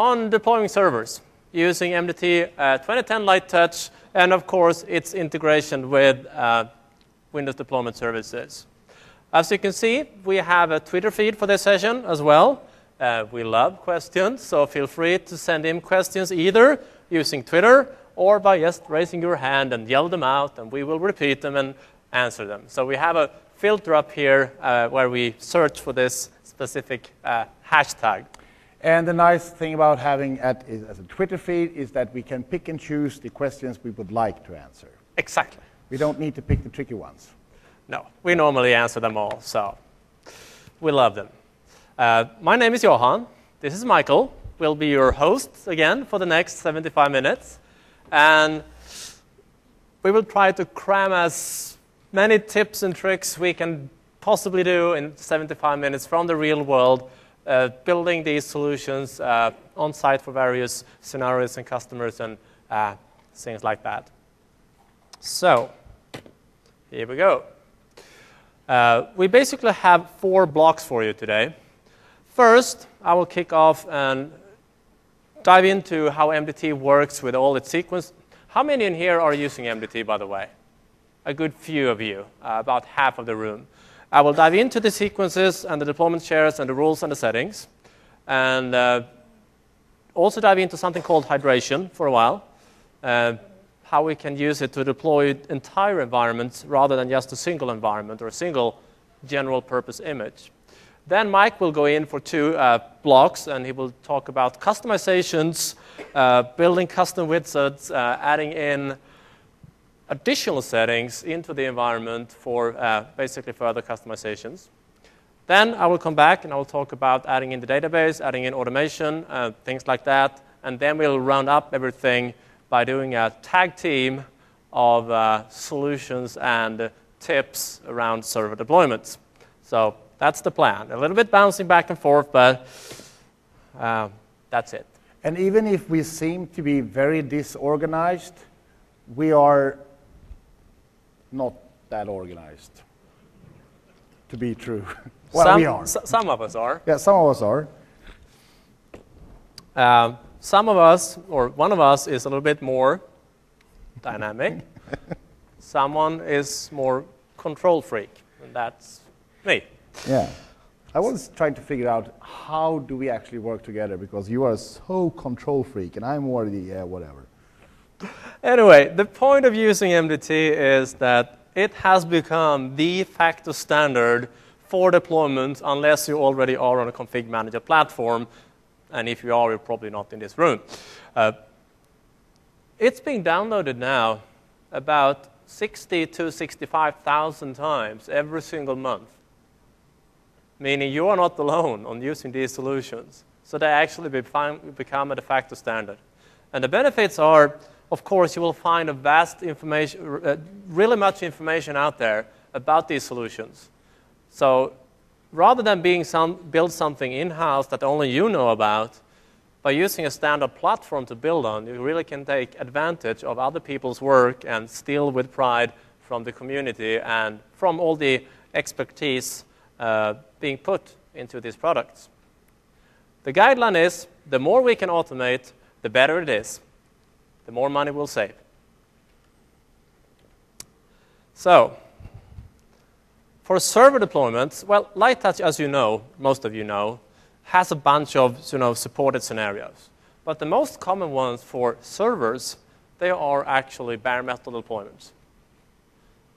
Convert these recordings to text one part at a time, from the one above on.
on deploying servers using MDT uh, 2010 Light Touch and, of course, its integration with uh, Windows Deployment Services. As you can see, we have a Twitter feed for this session as well. Uh, we love questions, so feel free to send in questions either using Twitter or by just raising your hand and yell them out, and we will repeat them and answer them. So we have a filter up here uh, where we search for this specific uh, hashtag. And the nice thing about having it as a Twitter feed is that we can pick and choose the questions we would like to answer. Exactly. We don't need to pick the tricky ones. No, we normally answer them all, so we love them. Uh, my name is Johan. This is Michael. We'll be your hosts again for the next 75 minutes. And we will try to cram as many tips and tricks we can possibly do in 75 minutes from the real world, building these solutions uh, on site for various scenarios and customers and uh, things like that. So, here we go. Uh, we basically have four blocks for you today. First, I will kick off and dive into how MDT works with all its sequence. How many in here are using MDT, by the way? A good few of you, uh, about half of the room. I will dive into the sequences and the deployment shares and the rules and the settings, and uh, also dive into something called hydration for a while, uh, how we can use it to deploy entire environments rather than just a single environment or a single general purpose image. Then Mike will go in for two uh, blocks and he will talk about customizations, uh, building custom widgets, uh, adding in additional settings into the environment for uh, basically further customizations. Then I will come back and I will talk about adding in the database, adding in automation, uh, things like that. And then we'll round up everything by doing a tag team of uh, solutions and tips around server deployments. So that's the plan. A little bit bouncing back and forth, but uh, that's it. And even if we seem to be very disorganized, we are not that organized. To be true. well, some, we are. Some of us are. Yeah, some of us are. Um, some of us, or one of us, is a little bit more dynamic. Someone is more control freak, and that's me. Yeah. I was trying to figure out how do we actually work together because you are so control freak and I'm more the yeah, whatever. Anyway, the point of using MDT is that it has become the facto standard for deployment unless you already are on a config manager platform. And if you are, you're probably not in this room. Uh, it's being downloaded now about 60 to 65,000 times every single month meaning you are not alone on using these solutions. So they actually become a de facto standard. And the benefits are, of course, you will find a vast information, uh, really much information out there about these solutions. So rather than being some, build something in-house that only you know about, by using a standard platform to build on, you really can take advantage of other people's work and steal with pride from the community and from all the expertise uh, being put into these products. The guideline is the more we can automate, the better it is, the more money we'll save. So, for server deployments, well, Lighttouch, as you know, most of you know, has a bunch of you know, supported scenarios. But the most common ones for servers, they are actually bare metal deployments.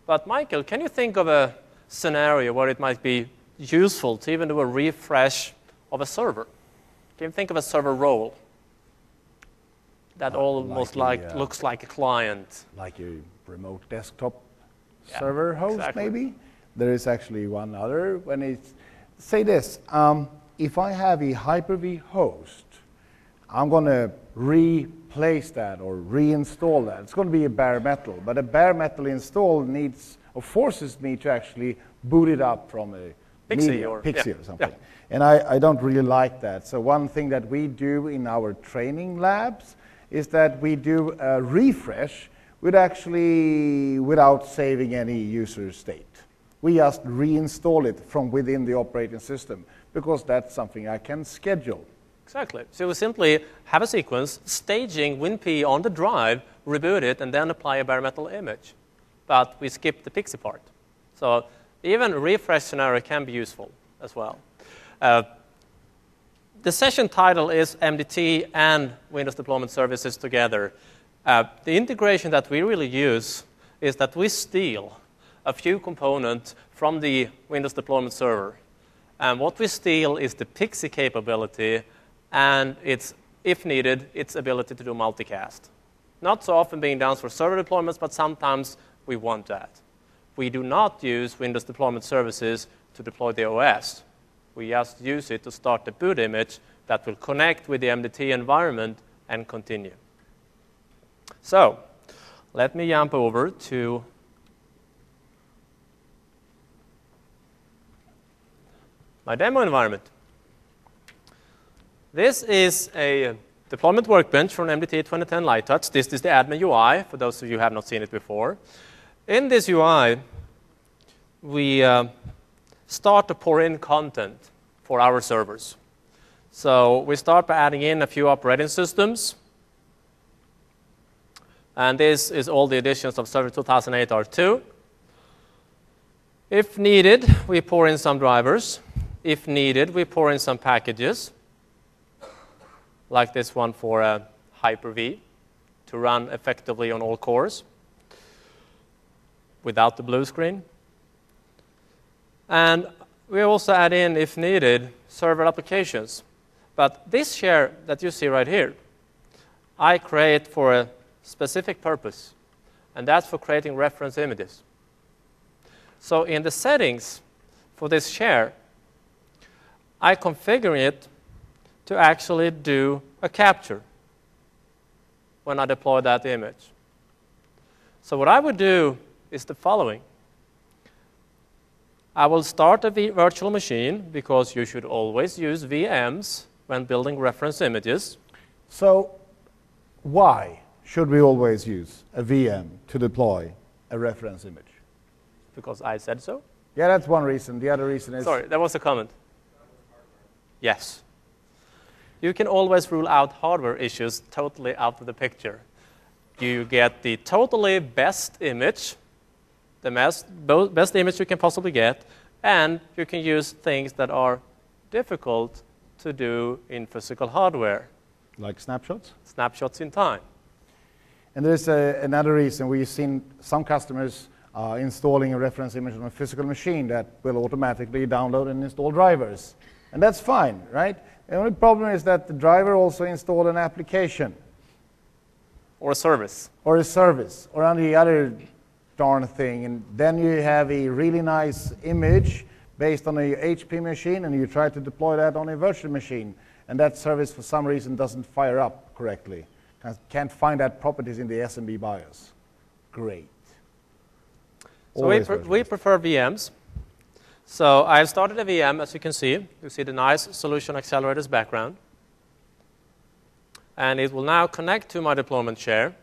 But Michael, can you think of a scenario where it might be useful to even do a refresh of a server. Can you think of a server role that almost like, like uh, looks like a client? Like a remote desktop yeah, server host, exactly. maybe? There is actually one other. When it's say this, um, if I have a Hyper-V host, I'm going to replace that or reinstall that. It's going to be a bare metal, but a bare metal install needs or forces me to actually boot it up from a PXE media, or PXE yeah. or something. Yeah. And I, I don't really like that. So one thing that we do in our training labs is that we do a refresh with actually without saving any user state. We just reinstall it from within the operating system because that's something I can schedule. Exactly. So we simply have a sequence staging WinPE on the drive, reboot it, and then apply a bare metal image. But we skip the PXE part. So even refresh scenario can be useful as well. Uh, the session title is MDT and Windows Deployment Services together. Uh, the integration that we really use is that we steal a few components from the Windows Deployment Server. And what we steal is the PXE capability and its, if needed, its ability to do multicast. Not so often being done for server deployments, but sometimes we want that. We do not use Windows Deployment Services to deploy the OS. We just use it to start the boot image that will connect with the MDT environment and continue. So let me jump over to my demo environment. This is a deployment workbench from MDT 2010 Light Touch. This is the admin UI, for those of you who have not seen it before. In this UI, we uh, start to pour in content for our servers. So we start by adding in a few operating systems. And this is all the additions of Server 2008 R2. If needed, we pour in some drivers. If needed, we pour in some packages, like this one for a Hyper-V to run effectively on all cores without the blue screen. And we also add in, if needed, server applications. But this share that you see right here, I create for a specific purpose, and that's for creating reference images. So in the settings for this share, I configure it to actually do a capture when I deploy that image. So what I would do is the following. I will start a virtual machine because you should always use VMs when building reference images. So, why should we always use a VM to deploy a reference image? Because I said so. Yeah, that's one reason. The other reason is. Sorry, that was a comment. Yes. You can always rule out hardware issues totally out of the picture. You get the totally best image the best, best image you can possibly get, and you can use things that are difficult to do in physical hardware. Like snapshots? Snapshots in time. And there's a, another reason we've seen some customers uh, installing a reference image on a physical machine that will automatically download and install drivers. And that's fine, right? The only problem is that the driver also installed an application. Or a service. Or a service. Or any other darn thing. And then you have a really nice image based on a HP machine, and you try to deploy that on a virtual machine. And that service, for some reason, doesn't fire up correctly. Can't find that properties in the SMBIOS. Great. So we, pre we prefer VMs. So I've started a VM, as you can see. You see the nice solution accelerators background. And it will now connect to my deployment share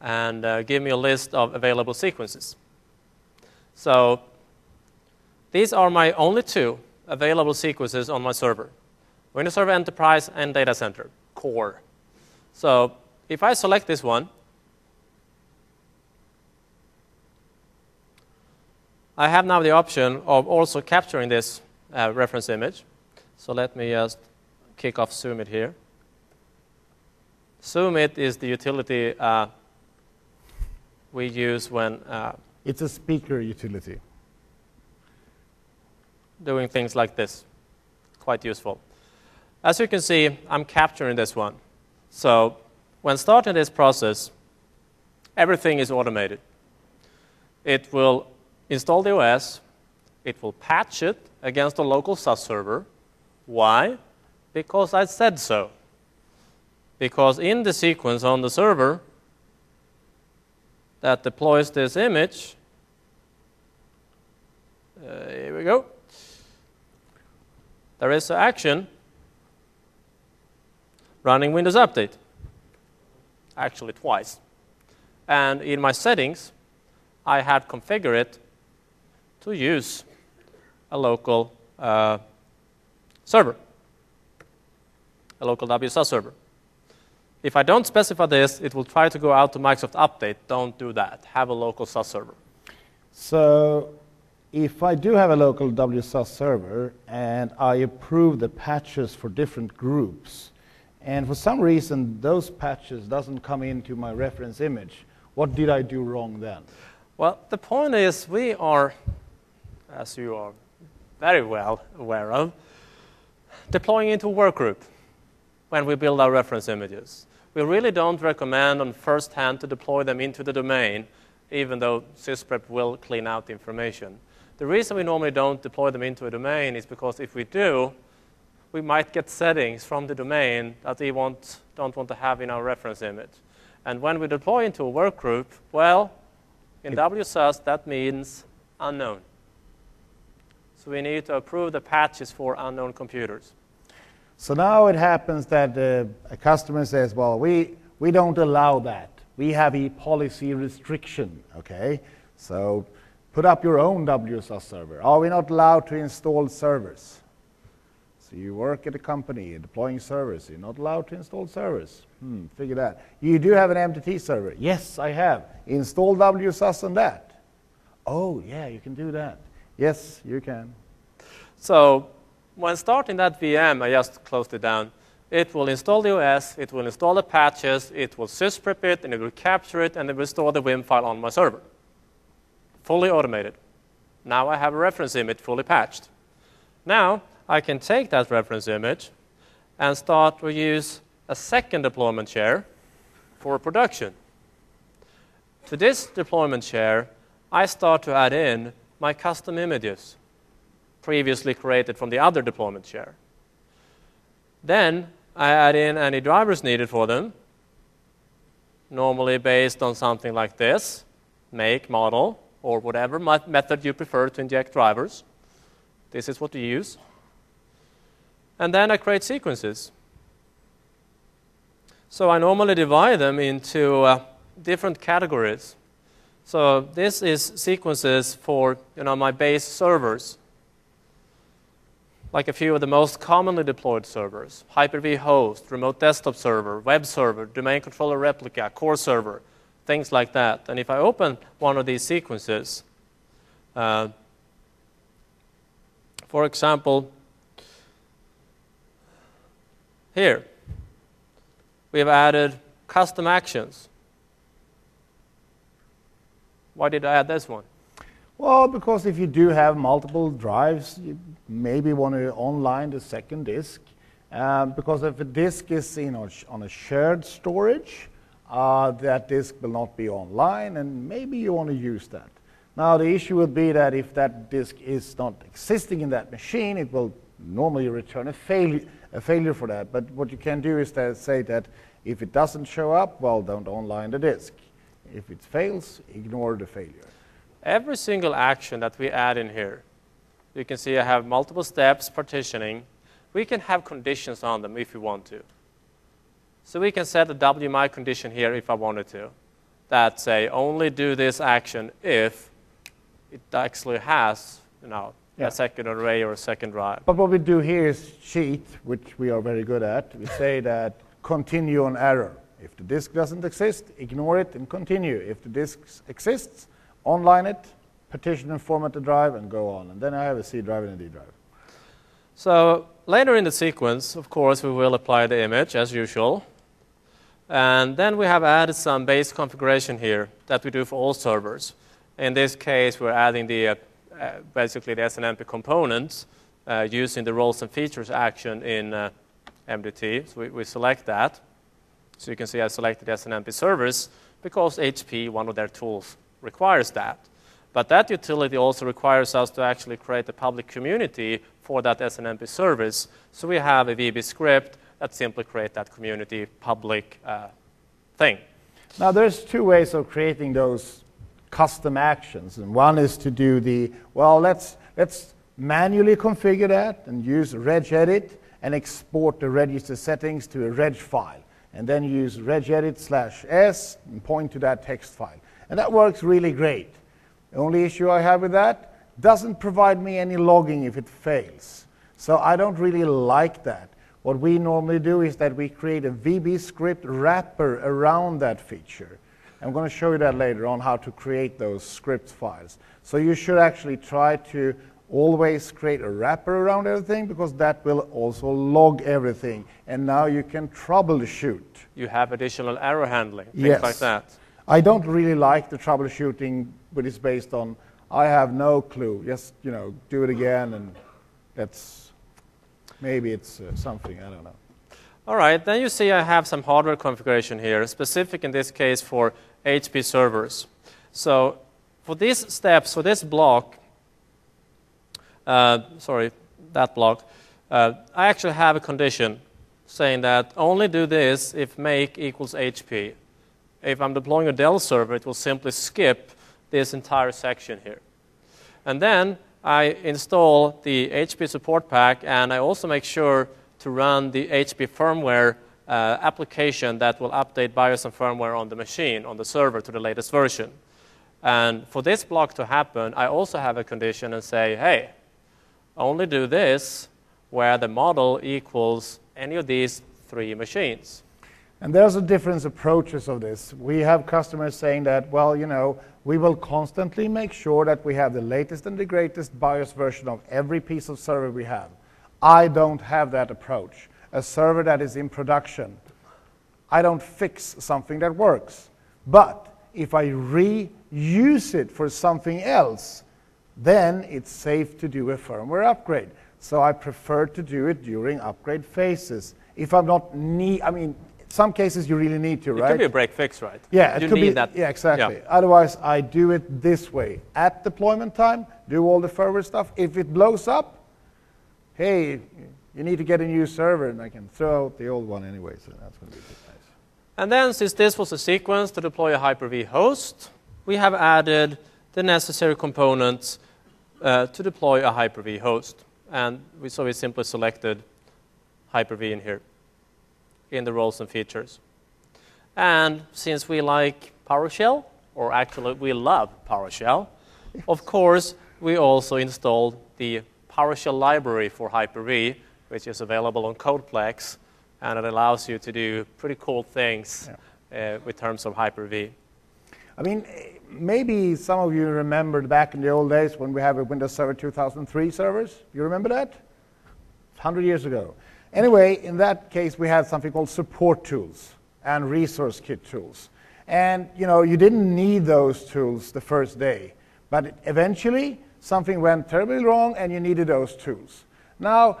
and uh, give me a list of available sequences. So these are my only two available sequences on my server. Windows Server Enterprise and Data Center, core. So if I select this one, I have now the option of also capturing this uh, reference image. So let me just kick off ZoomIt here. Zoom is the utility uh, we use when uh, it's a speaker utility. Doing things like this, quite useful. As you can see, I'm capturing this one. So when starting this process, everything is automated. It will install the OS, it will patch it against a local SUS server. Why? Because I said so. Because in the sequence on the server, that deploys this image. Uh, here we go. There is an action running Windows Update, actually twice. And in my settings, I had configured it to use a local uh, server. a local WSUS server. If I don't specify this, it will try to go out to Microsoft Update. Don't do that. Have a local SUS server. So if I do have a local WSUS server and I approve the patches for different groups, and for some reason those patches doesn't come into my reference image, what did I do wrong then? Well, the point is we are, as you are very well aware of, deploying into a workgroup when we build our reference images. We really don't recommend on first hand to deploy them into the domain, even though sysprep will clean out the information. The reason we normally don't deploy them into a domain is because if we do, we might get settings from the domain that we want, don't want to have in our reference image. And when we deploy into a workgroup, well, in WSUS, that means unknown. So we need to approve the patches for unknown computers. So now it happens that uh, a customer says, well, we, we don't allow that. We have a policy restriction, okay? So Put up your own WSUS server. Are we not allowed to install servers? So you work at a company deploying servers. You're not allowed to install servers. Hmm, figure that. You do have an MDT server. Yes, I have. Install WSUS on that. Oh, yeah, you can do that. Yes, you can. So when starting that VM, I just closed it down. It will install the OS, it will install the patches, it will sysprep it, and it will capture it, and it will store the WIM file on my server fully automated. Now I have a reference image fully patched. Now I can take that reference image and start to use a second deployment share for production. To this deployment share, I start to add in my custom images previously created from the other deployment share. Then I add in any drivers needed for them, normally based on something like this make, model, or whatever method you prefer to inject drivers. This is what you use. And then I create sequences. So I normally divide them into uh, different categories. So this is sequences for you know, my base servers, like a few of the most commonly deployed servers, Hyper-V host, remote desktop server, web server, domain controller replica, core server, things like that. And if I open one of these sequences, uh, for example, here, we have added custom actions. Why did I add this one? Well, because if you do have multiple drives, you maybe want to online the second disk. Um, because if a disk is you know, on a shared storage, uh, that disk will not be online, and maybe you want to use that. Now, the issue would be that if that disk is not existing in that machine, it will normally return a, failure, a failure for that. But what you can do is to say that if it doesn't show up, well, don't online the disk. If it fails, ignore the failure. Every single action that we add in here, you can see I have multiple steps partitioning. We can have conditions on them if we want to. So we can set a WMI condition here if I wanted to that say only do this action if it actually has you know, yeah. a second array or a second drive. But what we do here is cheat, which we are very good at. We say that continue on error. If the disk doesn't exist, ignore it and continue. If the disk exists, online it, partition and format the drive, and go on. And then I have a C drive and a D drive. So later in the sequence, of course, we will apply the image as usual. And then we have added some base configuration here that we do for all servers. In this case, we're adding the, uh, uh, basically the SNMP components uh, using the roles and features action in uh, MDT. So we, we, select that. So you can see I selected SNMP servers because HP, one of their tools, requires that. But that utility also requires us to actually create a public community for that SNMP service. So we have a VB script that simply create that community public uh, thing. Now, there's two ways of creating those custom actions. And one is to do the, well, let's, let's manually configure that and use regedit and export the register settings to a reg file. And then use regedit slash s and point to that text file. And that works really great. The only issue I have with that doesn't provide me any logging if it fails. So I don't really like that. What we normally do is that we create a VB script wrapper around that feature. I'm going to show you that later on how to create those script files. So you should actually try to always create a wrapper around everything because that will also log everything. And now you can troubleshoot. You have additional error handling, things yes. like that. I don't really like the troubleshooting, but it's based on I have no clue. Just you know, do it again, and that's maybe it's uh, something I don't know. All right, then you see I have some hardware configuration here, specific in this case for HP servers. So for these steps, for this block, uh, sorry, that block, uh, I actually have a condition saying that only do this if make equals HP. If I'm deploying a Dell server, it will simply skip this entire section here. And then I install the HP support pack, and I also make sure to run the HP firmware uh, application that will update BIOS and firmware on the machine, on the server, to the latest version. And for this block to happen, I also have a condition and say, hey, only do this where the model equals any of these three machines. And there's a different approaches of this. We have customers saying that, well, you know, we will constantly make sure that we have the latest and the greatest BIOS version of every piece of server we have. I don't have that approach. A server that is in production, I don't fix something that works. But if I reuse it for something else, then it's safe to do a firmware upgrade. So I prefer to do it during upgrade phases. If I'm not need, I mean, some cases you really need to, right? It could be a break fix, right? Yeah, you it could need be, that. Yeah, exactly. Yeah. Otherwise, I do it this way. At deployment time, do all the firmware stuff. If it blows up, hey, you need to get a new server, and I can throw out the old one anyway, so that's going to be nice. And then, since this was a sequence to deploy a Hyper-V host, we have added the necessary components uh, to deploy a Hyper-V host. And we, so we simply selected Hyper-V in here in the roles and features. And since we like PowerShell, or actually we love PowerShell, of course, we also installed the PowerShell library for Hyper-V, which is available on Codeplex, and it allows you to do pretty cool things yeah. uh, with terms of Hyper-V. I mean, maybe some of you remembered back in the old days when we had a Windows Server 2003 servers. You remember that? 100 years ago. Anyway, in that case, we had something called support tools and resource kit tools. And you know, you didn't need those tools the first day, but eventually something went terribly wrong and you needed those tools. Now,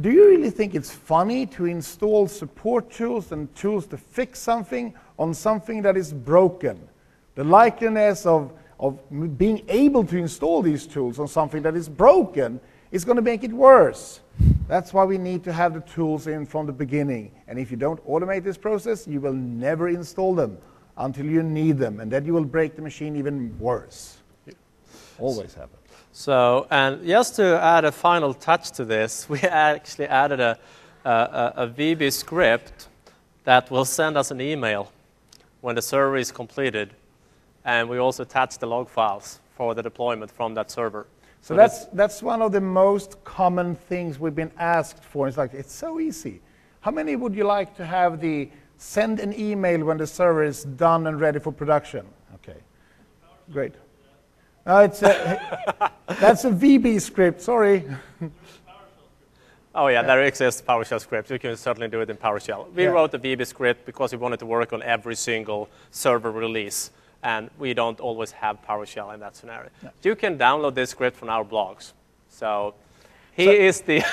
do you really think it's funny to install support tools and tools to fix something on something that is broken? The likeliness of, of being able to install these tools on something that is broken is going to make it worse. That's why we need to have the tools in from the beginning. And if you don't automate this process, you will never install them until you need them, and then you will break the machine even worse. Always happens. So, and just to add a final touch to this, we actually added a, a, a VB script that will send us an email when the server is completed. And we also attach the log files for the deployment from that server. So, so that's, that's one of the most common things we've been asked for. It's like, it's so easy. How many would you like to have the send an email when the server is done and ready for production? Okay, great. No, it's a, that's a VB script, sorry. Oh yeah, there exists PowerShell scripts. You can certainly do it in PowerShell. We yeah. wrote the VB script because we wanted to work on every single server release, and we don't always have PowerShell in that scenario. No. You can download this script from our blogs. So he so, is the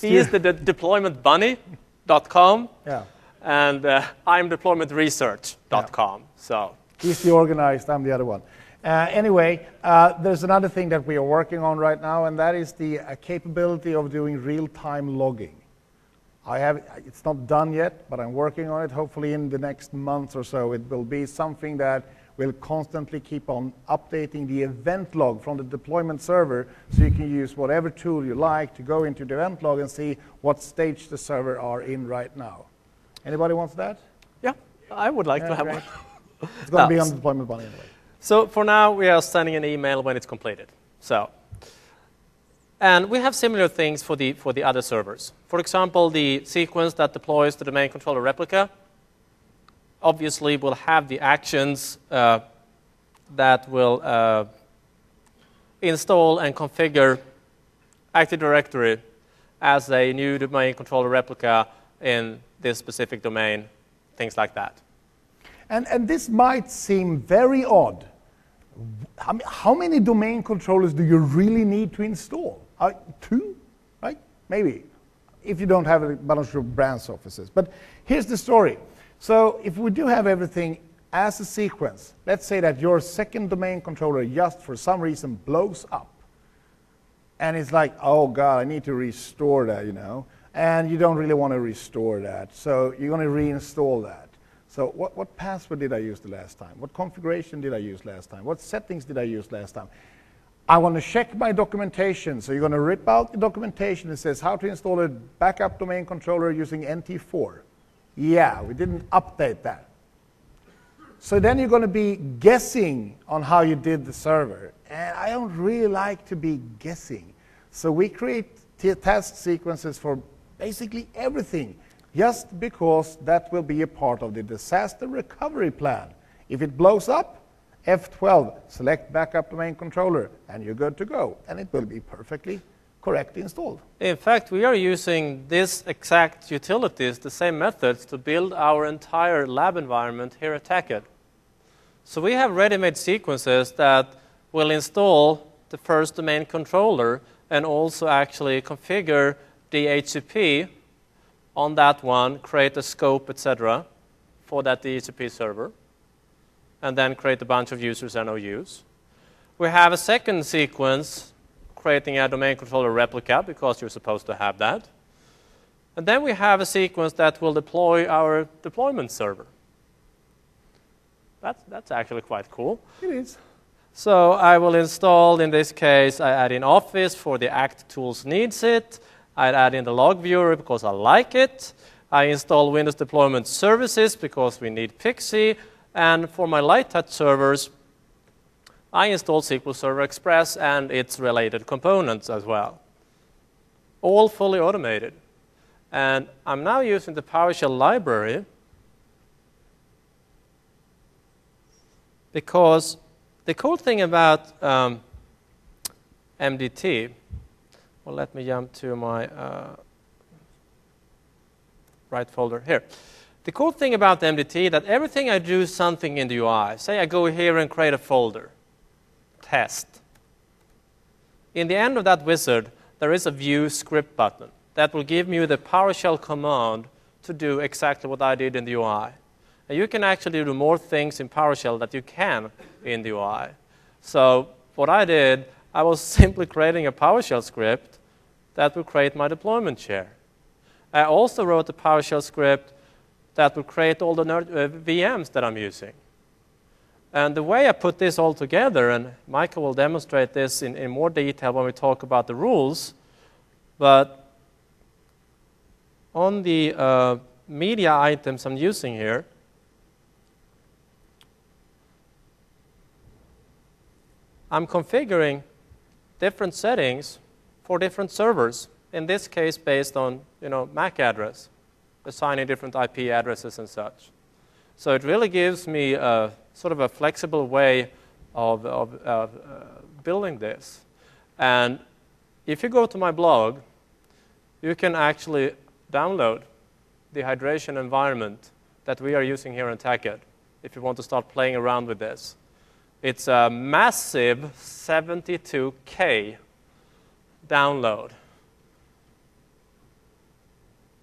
he is the de- deploymentbunny.com, yeah. and uh, I'm deploymentresearch.com. Yeah. So he's the organized. I'm the other one. Uh, anyway, uh, there's another thing that we are working on right now, and that is the uh, capability of doing real-time logging. I have, it's not done yet, but I'm working on it. Hopefully in the next month or so, it will be something that will constantly keep on updating the event log from the deployment server so you can use whatever tool you like to go into the event log and see what stage the server are in right now. Anybody wants that? Yeah, I would like yeah, to have great. one. it's going to be on the Deployment Bunny anyway. So for now, we are sending an email when it's completed. So And we have similar things for the, for the other servers. For example, the sequence that deploys the domain controller replica obviously will have the actions uh, that will uh, install and configure Active Directory as a new domain controller replica in this specific domain, things like that. And, and this might seem very odd. How many domain controllers do you really need to install? Uh, two, right? Maybe, if you don't have a bunch of branch offices. But here's the story. So if we do have everything as a sequence, let's say that your second domain controller just for some reason blows up. And it's like, oh God, I need to restore that, you know. And you don't really want to restore that. So you're going to reinstall that. So what, what password did I use the last time? What configuration did I use last time? What settings did I use last time? I want to check my documentation. So you're going to rip out the documentation that says how to install a backup domain controller using NT4. Yeah, we didn't update that. So then you're going to be guessing on how you did the server. And I don't really like to be guessing. So we create test sequences for basically everything, just because that will be a part of the disaster recovery plan. If it blows up, F12, select backup domain controller, and you're good to go. And it will be perfectly correctly installed. In fact, we are using this exact utilities, the same methods, to build our entire lab environment here at TechEd. So we have ready-made sequences that will install the first domain controller and also actually configure DHCP on that one, create a scope, etc., for that DHCP server, and then create a bunch of users and OUs. We have a second sequence creating a domain controller replica because you're supposed to have that. And then we have a sequence that will deploy our deployment server. That's, that's actually quite cool. It is. So I will install, in this case, I add in Office for the Act tools needs it. I add in the log viewer because I like it. I install Windows Deployment Services because we need PXE. And for my light touch servers, I install SQL Server Express and its related components as well. All fully automated. And I'm now using the PowerShell library because the cool thing about um, MDT, well, let me jump to my uh, right folder here. The cool thing about MDT that everything I do is something in the UI. Say I go here and create a folder, test. In the end of that wizard, there is a view script button that will give me the PowerShell command to do exactly what I did in the UI. And you can actually do more things in PowerShell that you can in the UI. So what I did, I was simply creating a PowerShell script that would create my deployment share. I also wrote a PowerShell script that will create all the uh, VMs that I'm using. And the way I put this all together, and Michael will demonstrate this in, in more detail when we talk about the rules, but on the uh, media items I'm using here, I'm configuring different settings for different servers, in this case based on you know, MAC address, assigning different IP addresses and such. So it really gives me a, sort of a flexible way of, of, of uh, building this. And if you go to my blog, you can actually download the hydration environment that we are using here in TechEd if you want to start playing around with this. It's a massive 72K download.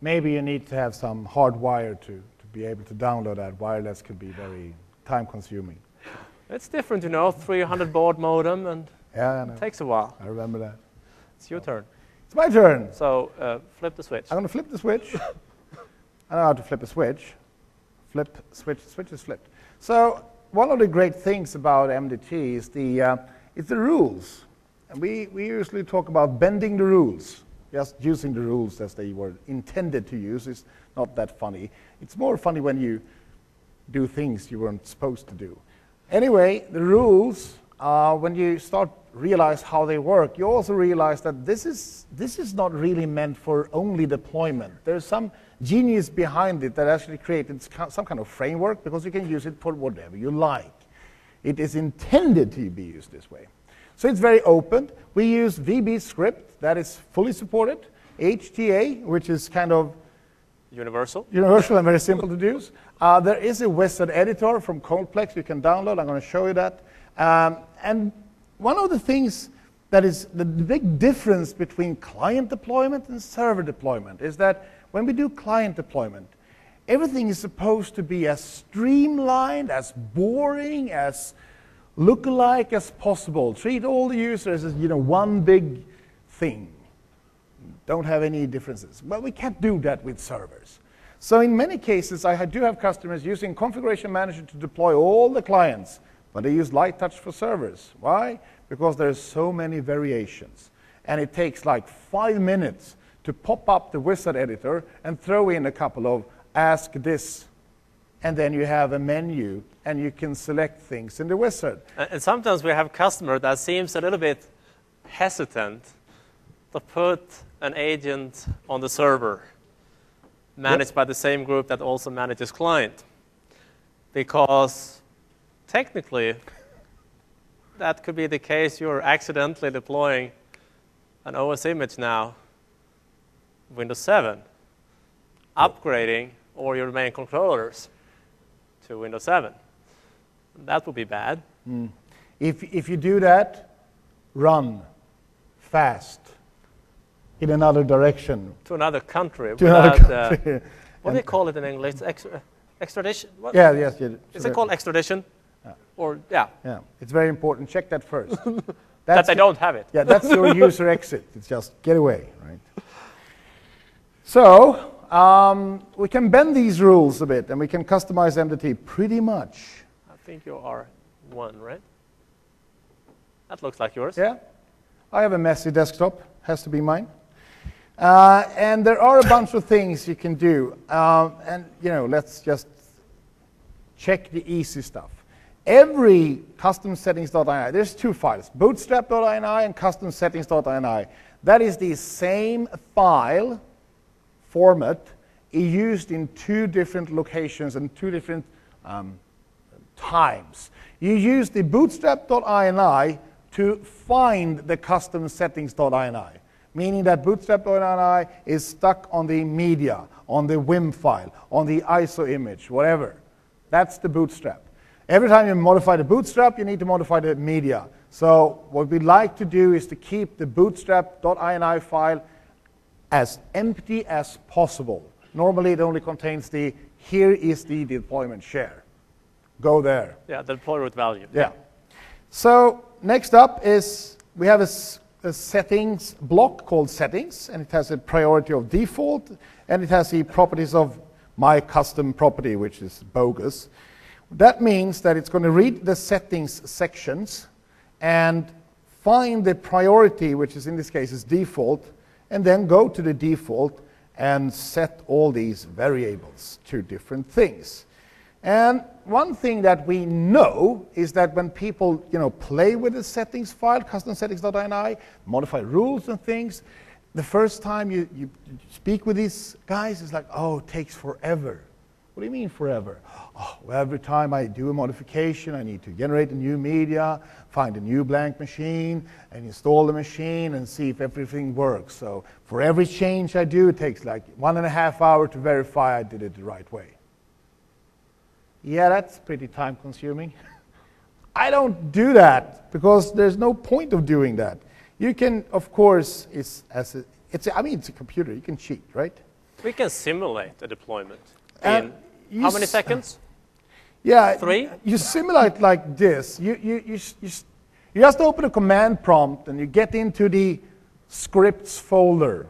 Maybe you need to have some hardwire to, to be able to download that. Wireless can be very time consuming. It's different, you know, 300 baud modem, and yeah, it takes a while. I remember that. It's your turn. It's my turn. So uh, flip the switch. I'm going to flip the switch. I know how to flip a switch. Flip, switch, switch is flipped. So one of the great things about MDT is the, uh, it's the rules. And we, we usually talk about bending the rules. Just using the rules as they were intended to use is not that funny. It's more funny when you do things you weren't supposed to do. Anyway, the rules uh, when you start realize how they work, you also realize that this is, this is not really meant for only deployment. There's some genius behind it that actually created some kind of framework because you can use it for whatever you like. It is intended to be used this way. So it's very open. We use VB script that is fully supported, HTA, which is kind of universal, universal and very simple to use. Uh, there is a wizard editor from Codeplex you can download. I'm going to show you that. Um, and one of the things that is the big difference between client deployment and server deployment is that when we do client deployment, everything is supposed to be as streamlined, as boring, as look-alike as possible. Treat all the users as you know one big thing. Don't have any differences. Well, we can't do that with servers. So in many cases, I do have customers using Configuration Manager to deploy all the clients, but they use Light Touch for servers. Why? Because there's so many variations. And it takes like five minutes to pop up the wizard editor and throw in a couple of ask this. And then you have a menu and you can select things in the wizard. And sometimes we have a customer that seems a little bit hesitant to put an agent on the server managed yep. by the same group that also manages client. Because technically, that could be the case you're accidentally deploying an OS image now, Windows 7, upgrading all your main controllers to Windows 7. That would be bad. Mm. If, if you do that, run fast in another direction. To another country. To without, another uh, country. Uh, what do they call it in English? Extra, extradition? What? Yeah, yes. Yeah, Is it called extradition? Yeah. Or, yeah. Yeah, it's very important. Check that first. that they don't have it. Yeah, that's your user exit. It's just get away, right? So, um, we can bend these rules a bit and we can customize MDT pretty much. I think you are one, right? That looks like yours. Yeah. I have a messy desktop, has to be mine. Uh, and there are a bunch of things you can do. Um, and, you know, let's just check the easy stuff. Every custom settings.ini, there's two files, bootstrap.ini and custom settings.ini. That is the same file format used in two different locations and two different um, times. You use the bootstrap.ini to find the custom settings.ini meaning that bootstrap.ini is stuck on the media, on the WIM file, on the ISO image, whatever. That's the bootstrap. Every time you modify the bootstrap, you need to modify the media. So what we'd like to do is to keep the bootstrap.ini file as empty as possible. Normally it only contains the here is the deployment share. Go there. Yeah, the deployment value. Yeah. So next up is we have a a settings block called settings, and it has a priority of default, and it has the properties of my custom property, which is bogus. That means that it's going to read the settings sections and find the priority, which is in this case is default, and then go to the default and set all these variables to different things. And one thing that we know is that when people you know, play with the settings file, custom settings.ini, modify rules and things, the first time you, you speak with these guys, it's like, oh, it takes forever. What do you mean forever? Oh, well, every time I do a modification, I need to generate a new media, find a new blank machine, and install the machine and see if everything works. So for every change I do, it takes like one and a half hour to verify I did it the right way. Yeah, that's pretty time consuming. I don't do that because there's no point of doing that. You can, of course, it's, as a, it's a, I mean, it's a computer. You can cheat, right? We can simulate a deployment uh, in how many uh, seconds? Yeah, three. You simulate like this. You, you, you, you, you just open a command prompt and you get into the scripts folder.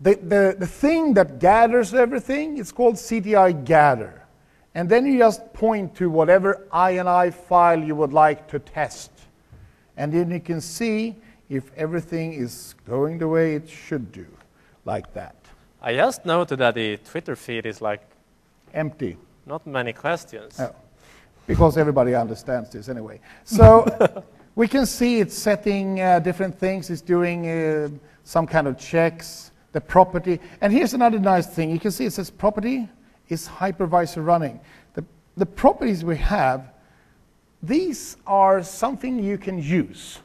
The, the, the thing that gathers everything is called ZTIGather. And then you just point to whatever INI file you would like to test. And then you can see if everything is going the way it should do, like that. I just noted that the Twitter feed is like empty. Not many questions. Oh. because everybody understands this anyway. So we can see it's setting uh, different things. It's doing uh, some kind of checks, the property. And here's another nice thing. You can see it says property is hypervisor running. The, the properties we have, these are something you can use.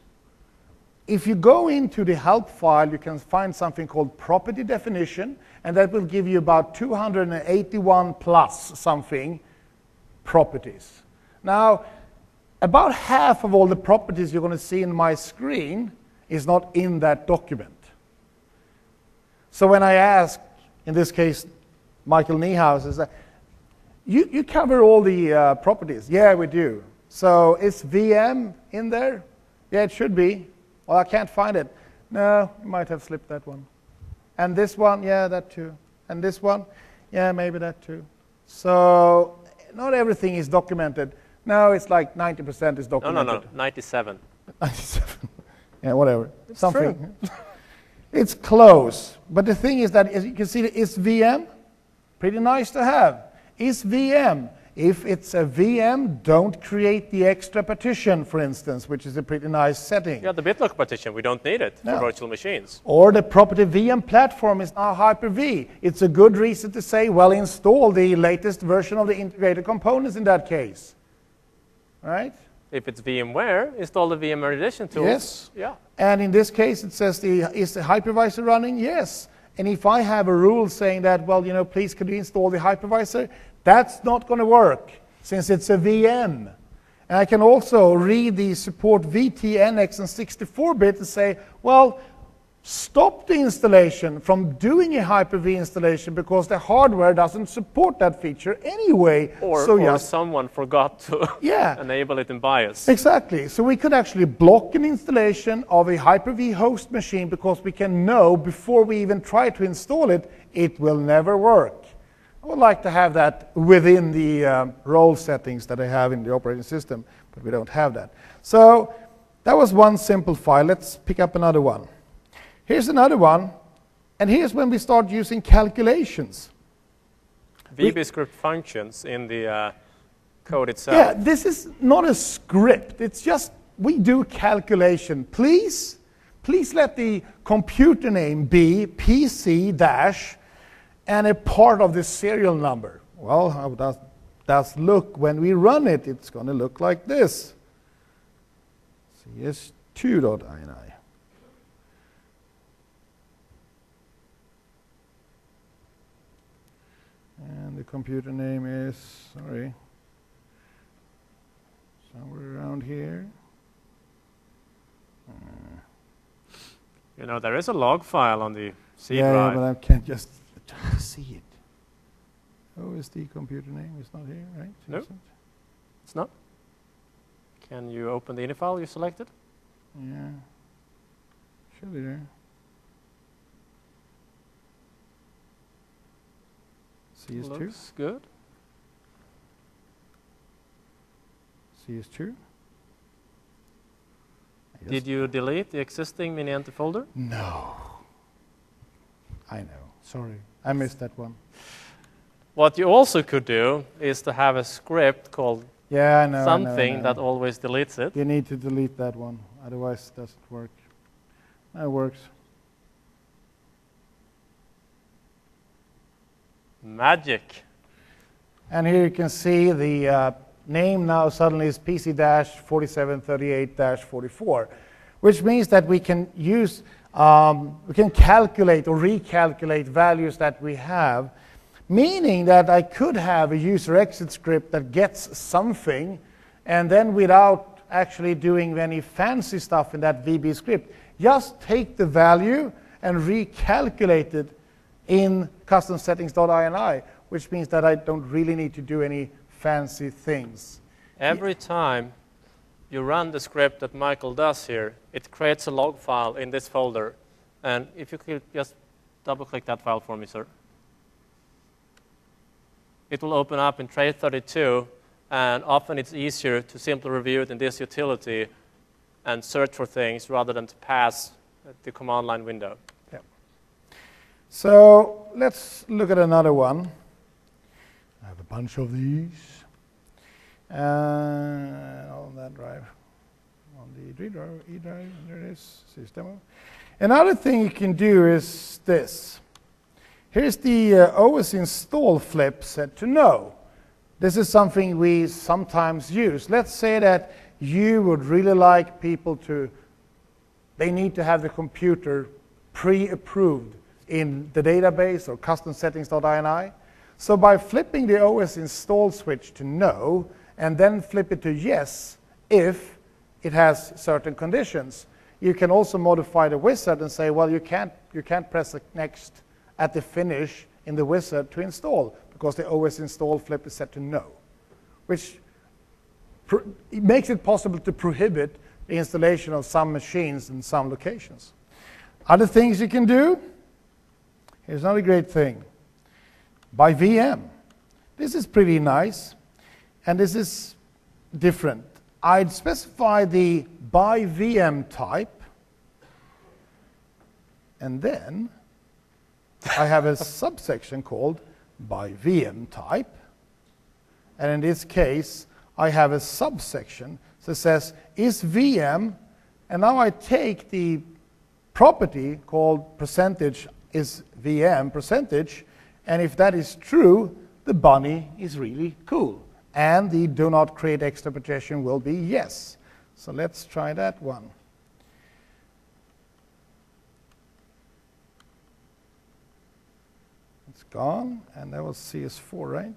If you go into the help file, you can find something called property definition, and that will give you about 281 plus something properties. Now, about half of all the properties you're going to see in my screen is not in that document. So when I ask, in this case, Michael Niehaus, is that you, you cover all the uh, properties? Yeah, we do. So is VM in there? Yeah, it should be. Well, I can't find it. No, you might have slipped that one. And this one, yeah, that too. And this one, yeah, maybe that too. So not everything is documented. No, it's like 90% is documented. No, no, no, 97. 97. yeah, whatever. It's Something. it's close. But the thing is that, as you can see, it's VM. Pretty nice to have. Is VM if it's a VM, don't create the extra partition, for instance, which is a pretty nice setting. Yeah, the BitLocker partition, we don't need it no. for virtual machines. Or the property VM platform is now Hyper-V. It's a good reason to say, well, install the latest version of the integrated components in that case. Right? If it's VMware, install the VMware edition tools. Yes. Yeah. And in this case, it says, the, is the hypervisor running? Yes. And if I have a rule saying that, well, you know, please could you install the hypervisor, that's not going to work since it's a VM. And I can also read the support VTNX and 64-bit and say, well, stop the installation from doing a Hyper-V installation because the hardware doesn't support that feature anyway. Or, so, or someone forgot to yeah. enable it in BIOS. Exactly. So we could actually block an installation of a Hyper-V host machine because we can know before we even try to install it, it will never work. I would like to have that within the um, role settings that I have in the operating system, but we don't have that. So that was one simple file. Let's pick up another one. Here's another one, and here's when we start using calculations. VB script functions in the uh, code itself. Yeah, this is not a script. It's just we do calculation. Please, please let the computer name be PC dash and a part of the serial number. Well, how does that look when we run it? It's going to look like this. CS2.ini. And the computer name is, sorry, somewhere around here. Uh, you know, there is a log file on the C yeah, drive. Yeah, but I can't just trying to see it. Oh, is the computer name? It's not here, right? No, nope. it's not. Can you open the ini file you selected? Yeah, should be there. CS2. Looks good. CS2. Did you delete the existing MININT folder? No. I know. Sorry. I missed that one. What you also could do is to have a script called yeah, I know, something I know, I know. that always deletes it. You need to delete that one, otherwise it doesn't work. That works. Magic. And here you can see the uh, name now suddenly is PC-4738-44, which means that we can use um, we can calculate or recalculate values that we have, meaning that I could have a user exit script that gets something, and then without actually doing any fancy stuff in that VB script, just take the value and recalculate it in custom settings.ini, which means that I don't really need to do any fancy things. Every time you run the script that Michael does here, it creates a log file in this folder. And if you could just double click that file for me, sir. It will open up in Trace32, and often it's easier to simply review it in this utility and search for things rather than to pass the command line window. Yeah. So let's look at another one. I have a bunch of these. Uh, on that drive, on the D drive, E drive, there it is, system. Another thing you can do is this. Here's the uh, OS install flip set to no. This is something we sometimes use. Let's say that you would really like people to, they need to have the computer pre-approved in the database or custom settings.ini. So by flipping the OS install switch to no, and then flip it to yes if it has certain conditions, you can also modify the wizard and say, well, you can't, you can't press the next at the finish in the wizard to install because the OS install flip is set to no, which it makes it possible to prohibit the installation of some machines in some locations. Other things you can do, here's another great thing. By VM. This is pretty nice, and this is different. I'd specify the by VM type, and then I have a subsection called by VM type. And in this case, I have a subsection that says is VM, and now I take the property called percentage is VM percentage, and if that is true, the bunny is really cool. And the do not create extra partition will be yes. So let's try that one. It's gone, and that was CS4, right?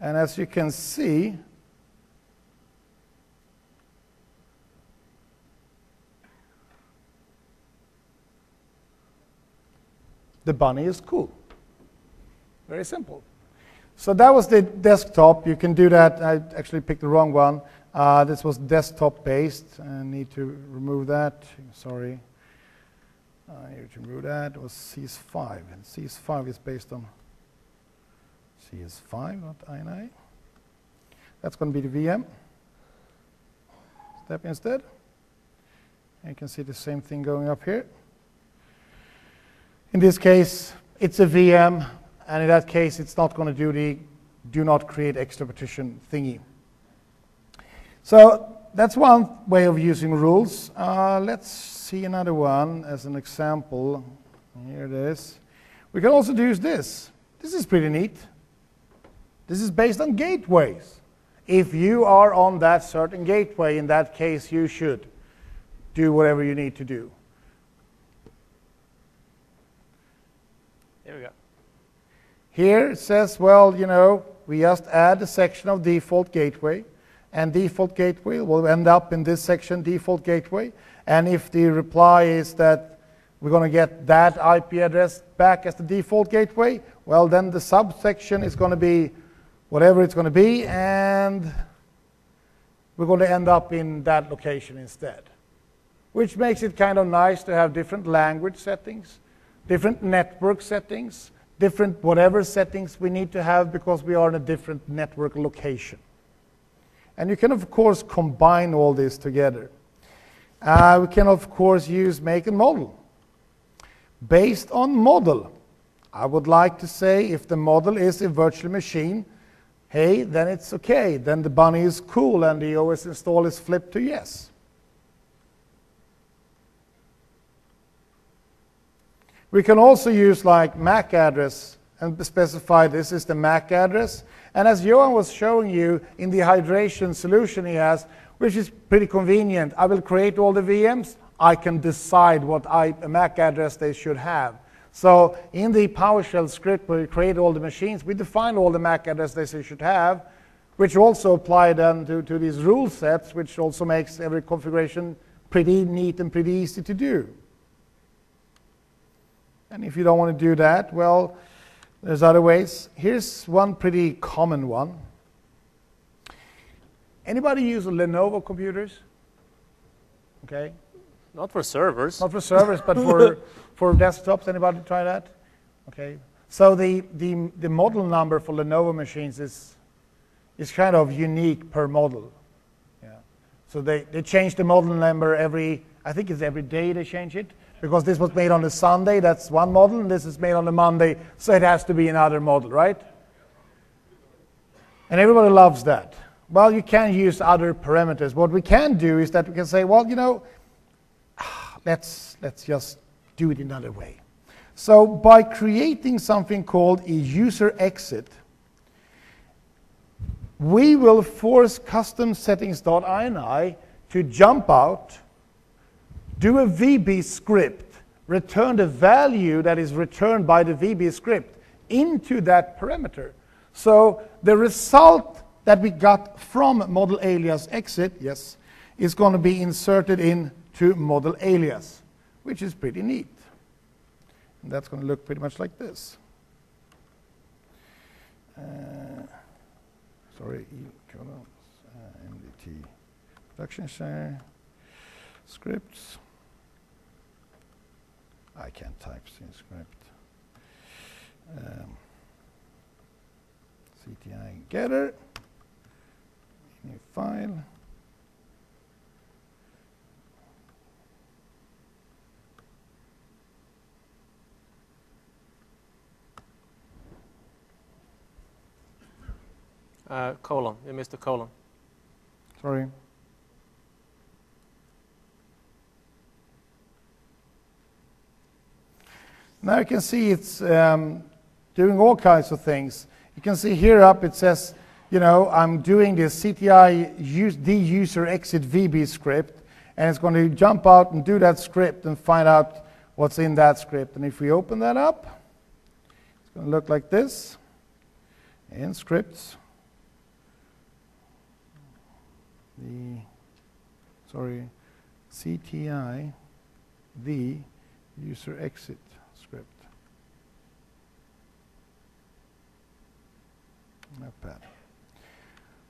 And as you can see, the bunny is cool. Very simple. So that was the desktop. You can do that. I actually picked the wrong one. Uh, this was desktop based. I need to remove that. Sorry. I need to remove that. It was CS5. And CS5 is based on CS5, not INI. That's going to be the VM. Step instead. And you can see the same thing going up here. In this case, it's a VM, and in that case, it's not going to do the do not create extra partition thingy. So that's one way of using rules. Uh, let's see another one as an example. Here it is. We can also use this. This is pretty neat. This is based on gateways. If you are on that certain gateway, in that case, you should do whatever you need to do. Here we go. Here it says, well, you know, we just add a section of default gateway, and default gateway will end up in this section, default gateway. And if the reply is that we're going to get that IP address back as the default gateway, well, then the subsection is going to be whatever it's going to be, and we're going to end up in that location instead. Which makes it kind of nice to have different language settings different network settings, different whatever settings we need to have because we are in a different network location. And you can, of course, combine all this together. Uh, we can, of course, use make and model. Based on model, I would like to say if the model is a virtual machine, hey, then it's okay. Then the bunny is cool and the OS install is flipped to yes. We can also use like MAC address and specify this is the MAC address. And as Johan was showing you in the hydration solution he has, which is pretty convenient, I will create all the VMs. I can decide what I, MAC address they should have. So in the PowerShell script where we create all the machines, we define all the MAC addresses they should have, which also apply then to, to these rule sets, which also makes every configuration pretty neat and pretty easy to do. And if you don't want to do that, well, there's other ways. Here's one pretty common one. Anybody use Lenovo computers? Okay. Not for servers. Not for servers, but for, for desktops. Anybody try that? Okay. So the, the, the model number for Lenovo machines is, is kind of unique per model. Yeah. So they, they change the model number every I think it's every day they change it because this was made on a Sunday, that's one model, and this is made on a Monday, so it has to be another model, right? And everybody loves that. Well, you can use other parameters. What we can do is that we can say, well, you know, let's, let's just do it another way. So by creating something called a user exit, we will force custom settings.ini to jump out, do a VB script, return the value that is returned by the VB script into that parameter. So the result that we got from model alias exit, yes, is going to be inserted into model alias, which is pretty neat. And that's going to look pretty much like this. Uh, sorry, uh, MDT production share scripts. I can't type in script. Um, CTI getter, new file. Uh, colon, you missed the colon. Sorry. Now you can see it's um, doing all kinds of things. You can see here up it says, you know, I'm doing this ZTI use, User exit VB script, and it's going to jump out and do that script and find out what's in that script. And if we open that up, it's going to look like this in scripts. The, sorry, ZTI, the user exit script. Not bad.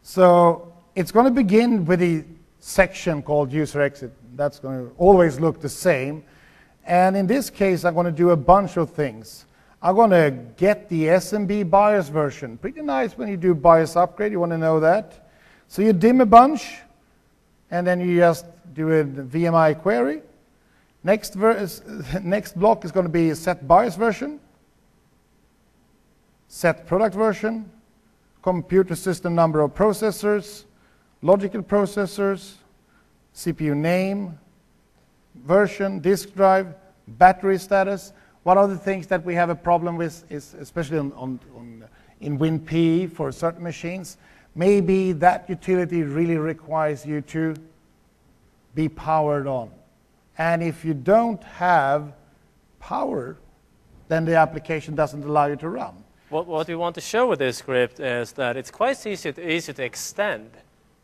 So it's going to begin with a section called user exit. That's going to always look the same. And in this case, I'm going to do a bunch of things. I'm going to get the SMBIOS version. Pretty nice when you do BIOS upgrade. You want to know that. So you dim a bunch, and then you just do a WMI query. Next, next block is going to be set BIOS version, set product version, computer system number of processors, logical processors, CPU name, version, disk drive, battery status. One of the things that we have a problem with is, especially on, on, on in WinPE for certain machines, maybe that utility really requires you to be powered on. And if you don't have power, then the application doesn't allow you to run. What, what we want to show with this script is that it's quite easy to, easy to extend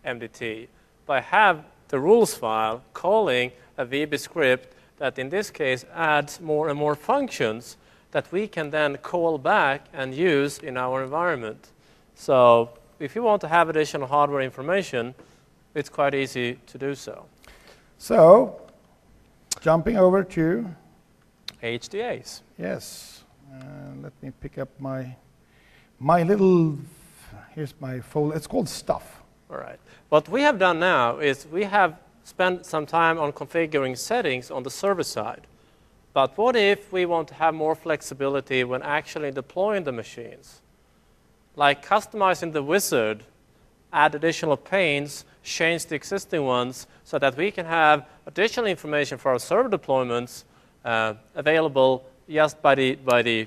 MDT by have the rules file calling a VB script that in this case adds more and more functions that we can then call back and use in our environment. So if you want to have additional hardware information, it's quite easy to do so. So, jumping over to HTAs. Yes. Uh, let me pick up my my little. Here's my folder. It's called stuff. All right. What we have done now is we have spent some time on configuring settings on the server side. But what if we want to have more flexibility when actually deploying the machines? like customizing the wizard, add additional panes, change the existing ones so that we can have additional information for our server deployments uh, available just by the, by the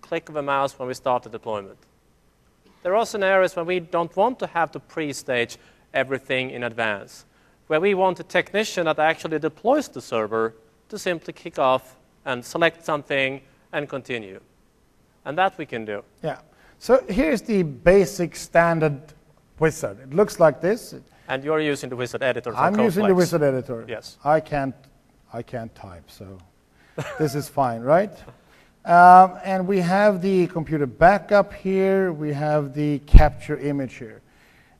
click of a mouse when we start the deployment. There are scenarios when we don't want to have to pre-stage everything in advance, where we want a technician that actually deploys the server to simply kick off and select something and continue. And that we can do. Yeah. So here's the basic standard wizard. It looks like this. And you're using the wizard editor. I'm using the wizard editor. Yes. I can't, I can't type, so this is fine, right? Um, and we have the computer backup here. We have the capture image here.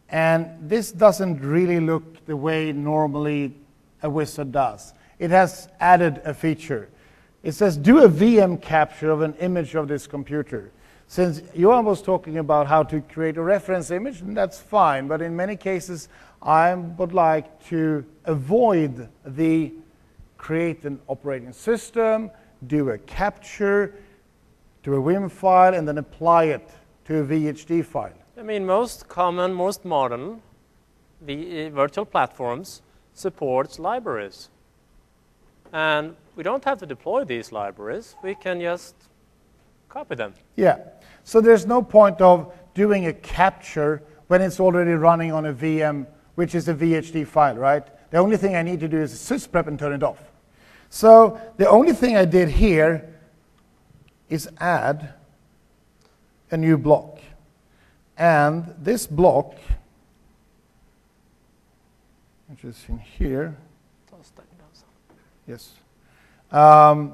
And this doesn't really look the way normally a wizard does. It has added a feature. It says do a VM capture of an image of this computer. Since Johan was talking about how to create a reference image, that's fine, but in many cases, I would like to avoid the create an operating system, do a capture, to a WIM file, and then apply it to a VHD file. I mean, most common, most modern the eh, virtual platforms supports libraries. And we don't have to deploy these libraries. We can just copy them. Yeah. So there's no point of doing a capture when it's already running on a VM, which is a VHD file, right? The only thing I need to do is sysprep and turn it off. So the only thing I did here is add a new block. And this block, which is in here, yes, um,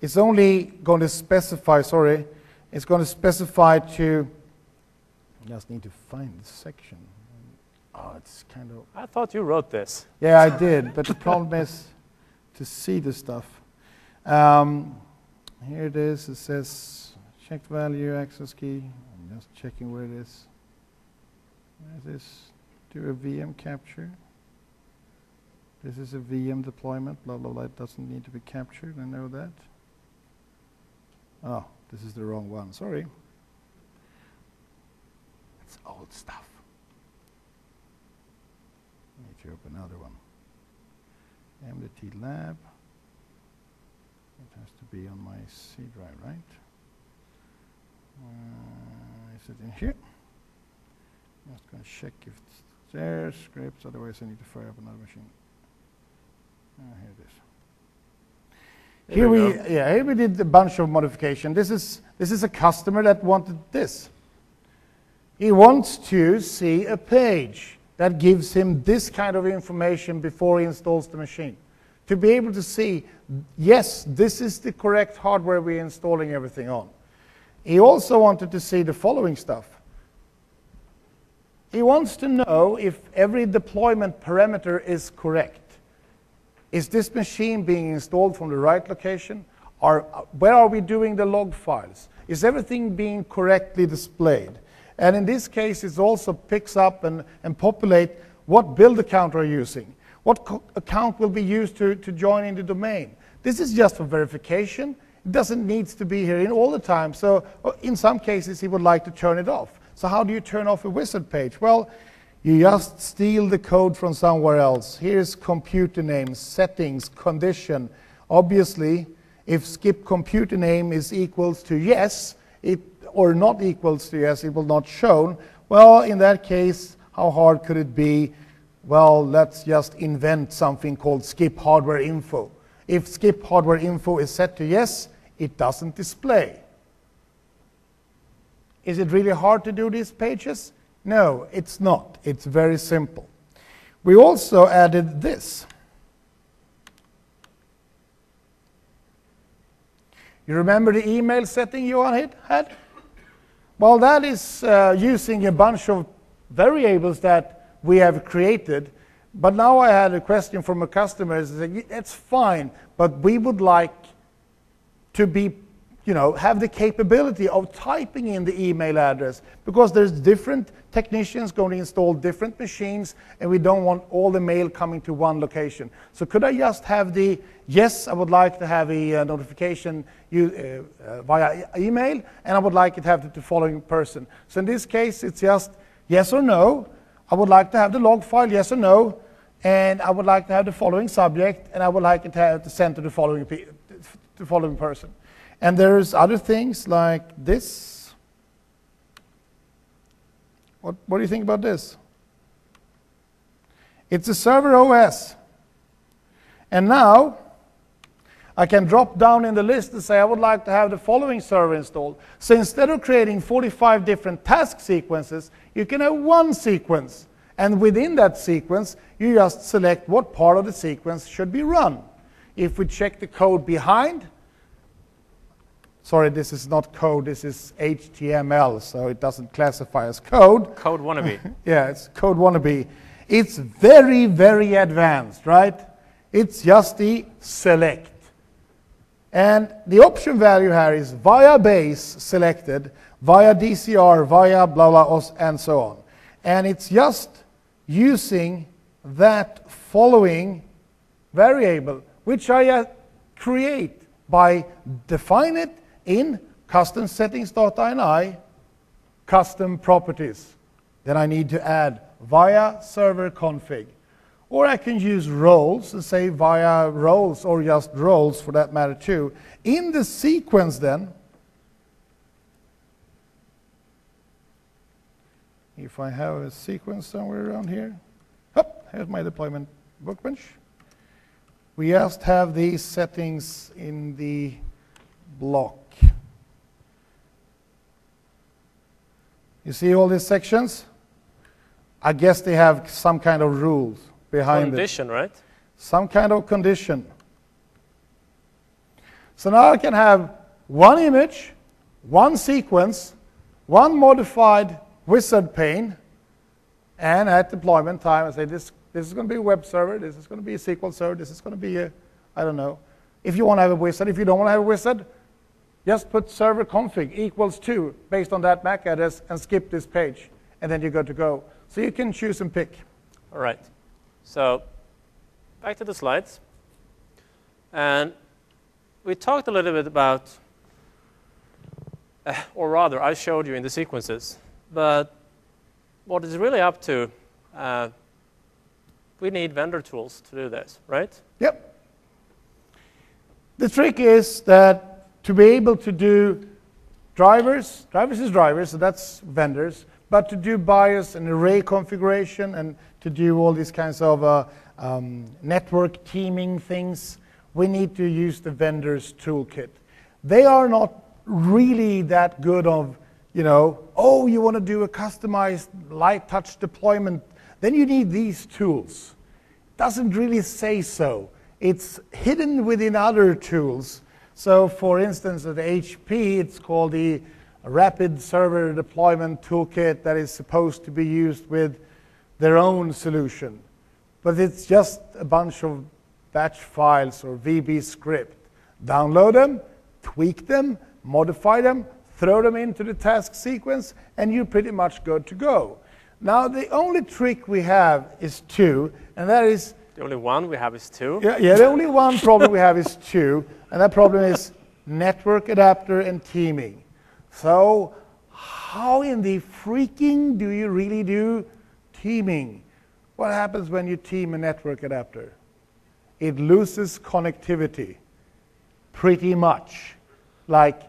it's only going to specify, sorry, it's going to specify to, I just need to find the section. Oh, it's kind of. I thought you wrote this. Yeah, I did, but the problem is to see the stuff. Um, here it is. It says checked value access key. I'm just checking where it is. Where is this? Do a VM capture. This is a VM deployment. Blah blah blah. It doesn't need to be captured. I know that. Oh, this is the wrong one. Sorry. It's old stuff. I need to open another one. MDT lab. It has to be on my C drive, right? Uh, is it in here? I'm just going to check if it's there. Scripts, otherwise I need to fire up another machine. Uh, here it is. Here we, we yeah, here we did a bunch of modification. This is, this is a customer that wanted this. He wants to see a page that gives him this kind of information before he installs the machine. To be able to see, yes, this is the correct hardware we're installing everything on. He also wanted to see the following stuff. He wants to know if every deployment parameter is correct. Is this machine being installed from the right location? Or where are we doing the log files? Is everything being correctly displayed? And in this case, it also picks up and, and populate what build account are using? What account will be used to, to join in the domain? This is just for verification. It doesn't need to be here in all the time. So uh, in some cases, he would like to turn it off. So how do you turn off a wizard page? Well, you just steal the code from somewhere else. Here's computer name, settings, condition. Obviously, if skip computer name is equals to yes, it, or not equals to yes, it will not shown. Well, in that case, how hard could it be? Well, let's just invent something called skip hardware info. If skip hardware info is set to yes, it doesn't display. Is it really hard to do these pages? No, it's not. It's very simple. We also added this. You remember the email setting you had? Well, that is uh, using a bunch of variables that we have created. But now I had a question from a customer. Said, That's fine, but we would like to be you know, have the capability of typing in the email address because there's different technicians going to install different machines and we don't want all the mail coming to one location. So could I just have the, yes, I would like to have a uh, notification you, uh, uh, via email and I would like it to have the following person. So in this case, it's just yes or no. I would like to have the log file, yes or no. And I would like to have the following subject and I would like it to, have to send to the following, to the following person. And there's other things like this. What, what do you think about this? It's a server OS. And now I can drop down in the list and say I would like to have the following server installed. So instead of creating 45 different task sequences, you can have one sequence. And within that sequence, you just select what part of the sequence should be run. If we check the code behind, sorry, this is not code, this is HTML, so it doesn't classify as code. Code wannabe. yeah, it's code wannabe. It's very, very advanced, right? It's just the select. And the option value here is via base selected, via DCR, via blah, blah, os and so on. And it's just using that following variable which I uh, create by define it in custom settings.ini, custom properties. Then I need to add via server config. Or I can use roles and say via roles or just roles for that matter too. In the sequence then, if I have a sequence somewhere around here, oh, here's my deployment workbench. We just have these settings in the block. You see all these sections? I guess they have some kind of rules behind condition, it. Condition, right? Some kind of condition. So now I can have one image, one sequence, one modified wizard pane, and at deployment time, I say this, this is going to be a web server, this is going to be a SQL server, this is going to be a, I don't know. If you want to have a wizard, if you don't want to have a wizard, just put server config equals 2 based on that MAC address and skip this page, and then you're good to go. So you can choose and pick. All right. So back to the slides. And we talked a little bit about, uh, or rather, I showed you in the sequences, but what is really up to, uh, we need vendor tools to do this, right? Yep. The trick is that to be able to do drivers, drivers is drivers, so that's vendors, but to do BIOS and array configuration and to do all these kinds of uh, um, network teaming things, we need to use the vendor's toolkit. They are not really that good of, you know, oh, you want to do a customized light touch deployment, then you need these tools. Doesn't really say so. It's hidden within other tools. So, for instance, at HP, it's called the rapid server deployment toolkit that is supposed to be used with their own solution. But it's just a bunch of batch files or VB script. Download them, tweak them, modify them, throw them into the task sequence, and you're pretty much good to go. Now, the only trick we have is two, and that is. The only one we have is two? Yeah, yeah the only one problem we have is two, and that problem is network adapter and teaming. So, how in the freaking do you really do teaming? What happens when you team a network adapter? It loses connectivity pretty much. Like,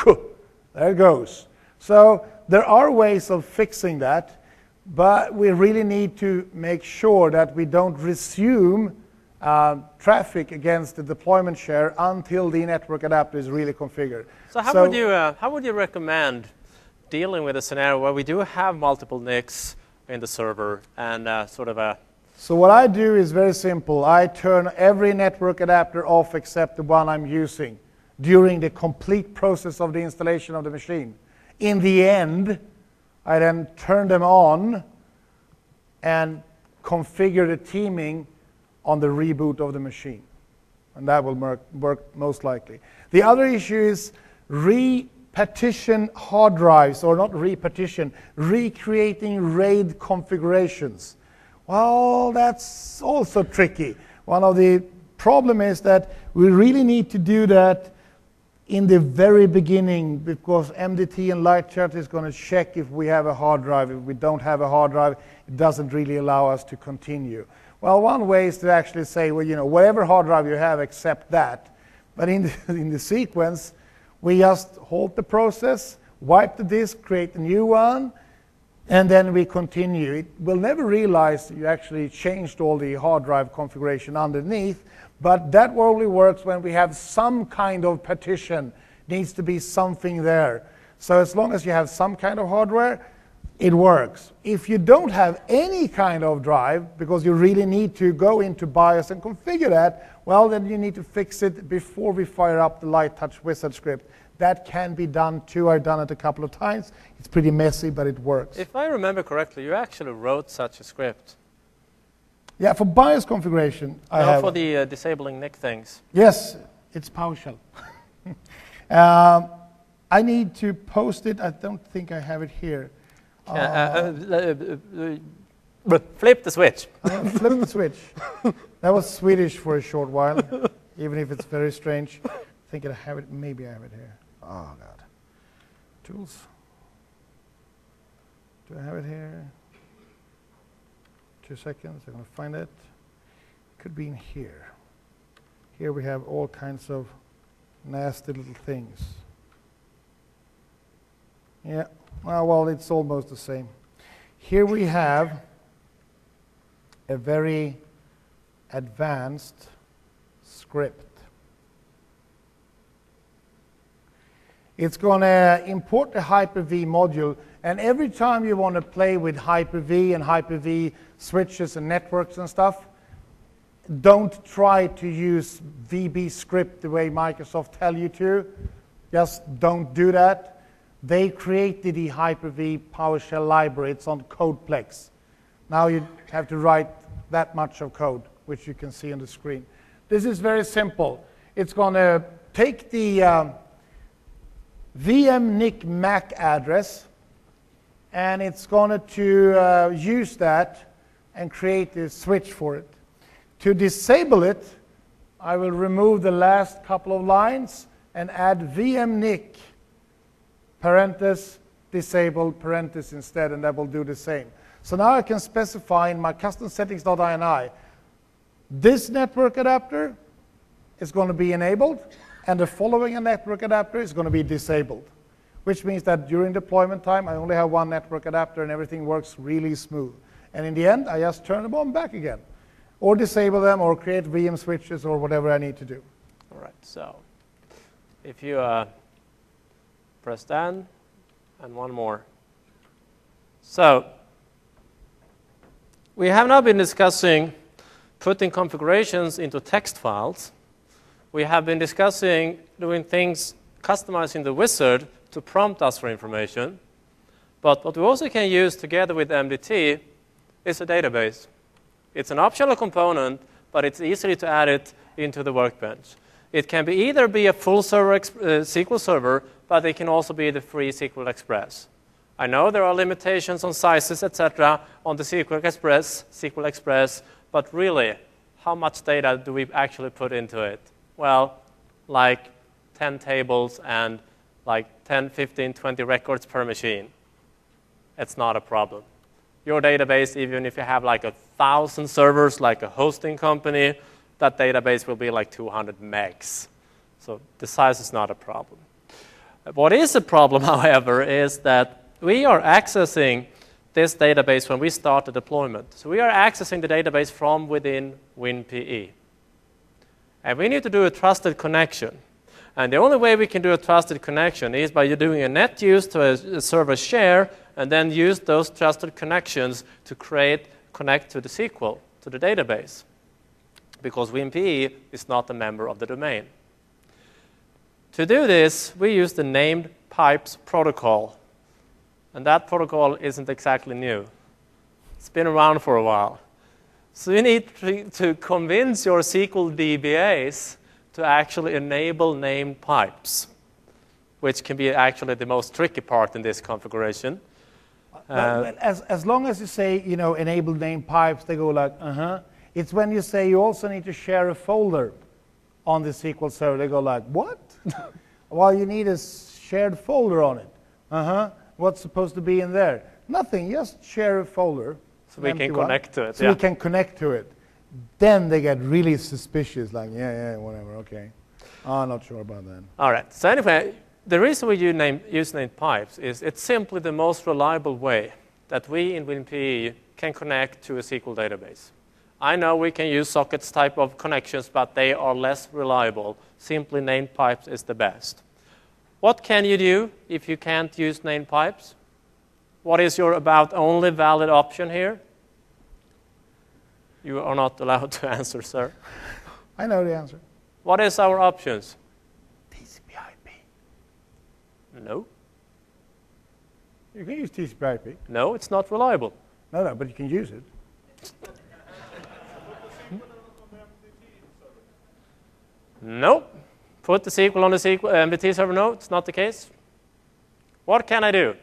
whew, there it goes. So, there are ways of fixing that, but we really need to make sure that we don't resume uh, traffic against the deployment share until the network adapter is really configured. So how, so would, you, uh, how would you recommend dealing with a scenario where we do have multiple NICs in the server and uh, sort of a so what I do is very simple. I turn every network adapter off except the one I'm using during the complete process of the installation of the machine. In the end, I then turn them on and configure the teaming on the reboot of the machine. And that will work, most likely. The other issue is repartition hard drives, or not repartition, recreating RAID configurations. Well, that's also tricky. One of the problem is that we really need to do that in the very beginning because MDT and LiteTouch is going to check if we have a hard drive. If we don't have a hard drive, it doesn't really allow us to continue. Well, one way is to actually say, well, you know, whatever hard drive you have, accept that. But in the, in the sequence, we just halt the process, wipe the disk, create a new one, and then we continue. It will never realize you actually changed all the hard drive configuration underneath, but that only works when we have some kind of partition. Needs to be something there. So as long as you have some kind of hardware, it works. If you don't have any kind of drive, because you really need to go into BIOS and configure that, well, then you need to fix it before we fire up the Light Touch Wizard script. That can be done too. I've done it a couple of times. It's pretty messy, but it works. If I remember correctly, you actually wrote such a script. Yeah, for BIOS configuration, I no, have. for the uh, disabling NIC things. Yes, it's PowerShell. um, I need to post it. I don't think I have it here. Uh, uh, uh, flip the switch. flip the switch. That was Swedish for a short while, even if it's very strange. I think I have it, maybe I have it here. Oh, God. Tools. Do I have it here? Two seconds, I'm going to find it. Could be in here. Here we have all kinds of nasty little things. Yeah, well, well, it's almost the same. Here we have a very advanced script. It's going to import a Hyper-V module, and every time you want to play with Hyper-V and Hyper-V switches and networks and stuff, don't try to use VB script the way Microsoft tell you to. Just don't do that. They created the Hyper-V PowerShell library. It's on CodePlex. Now you have to write that much of code, which you can see on the screen. This is very simple. It's going to take the um, vmnic MAC address, and it's going to uh, use that and create a switch for it. To disable it, I will remove the last couple of lines and add vmnic parenthesis disable parenthesis instead, and that will do the same. So now I can specify in my custom settings.ini this network adapter is going to be enabled, and the following network adapter is going to be disabled, which means that during deployment time, I only have one network adapter and everything works really smooth. And in the end, I just turn them on back again, or disable them, or create VM switches, or whatever I need to do. All right, so if you uh, press done, and one more. So we have now been discussing putting configurations into text files. We have been discussing doing things, customizing the wizard to prompt us for information. But what we also can use together with MDT is a database. It's an optional component, but it's easy to add it into the workbench. It can be either be a full server uh, SQL server, but it can also be the free SQL Express. I know there are limitations on sizes, etc., on the SQL Express, SQL Express, but really, how much data do we actually put into it? Well, like 10 tables and like 10, 15, 20 records per machine. It's not a problem. Your database, even if you have like a thousand servers, like a hosting company, that database will be like 200 megs. So the size is not a problem. What is a problem, however, is that we are accessing this database when we start the deployment. So we are accessing the database from within WinPE. And we need to do a trusted connection. And the only way we can do a trusted connection is by doing a net use to a server share and then use those trusted connections to create, connect to the SQL, to the database. Because WinPE is not a member of the domain. To do this, we use the named pipes protocol. And that protocol isn't exactly new. It's been around for a while. So you need to convince your SQL DBAs to actually enable named pipes, which can be actually the most tricky part in this configuration. Uh, as, as long as you say, you know, enable named pipes, they go like, uh-huh. It's when you say you also need to share a folder on the SQL server, they go like, what? well, you need a shared folder on it. Uh-huh. What's supposed to be in there? Nothing, just share a folder. So we can connect one. to it. So yeah. we can connect to it. Then they get really suspicious, like, yeah, yeah, whatever, okay. Oh, I'm not sure about that. All right. So anyway, the reason we use, name, use named pipes is it's simply the most reliable way that we in WinPE can connect to a SQL database. I know we can use sockets type of connections, but they are less reliable. Simply named pipes is the best. What can you do if you can't use named pipes? What is your about only valid option here? You are not allowed to answer, sir. I know the answer. What is our options? TCP/IP. No. You can use TCP/IP. No, it's not reliable. No, no, but you can use it. no. Put the SQL on the SQL, MDT uh, server? No, it's not the case. What can I do?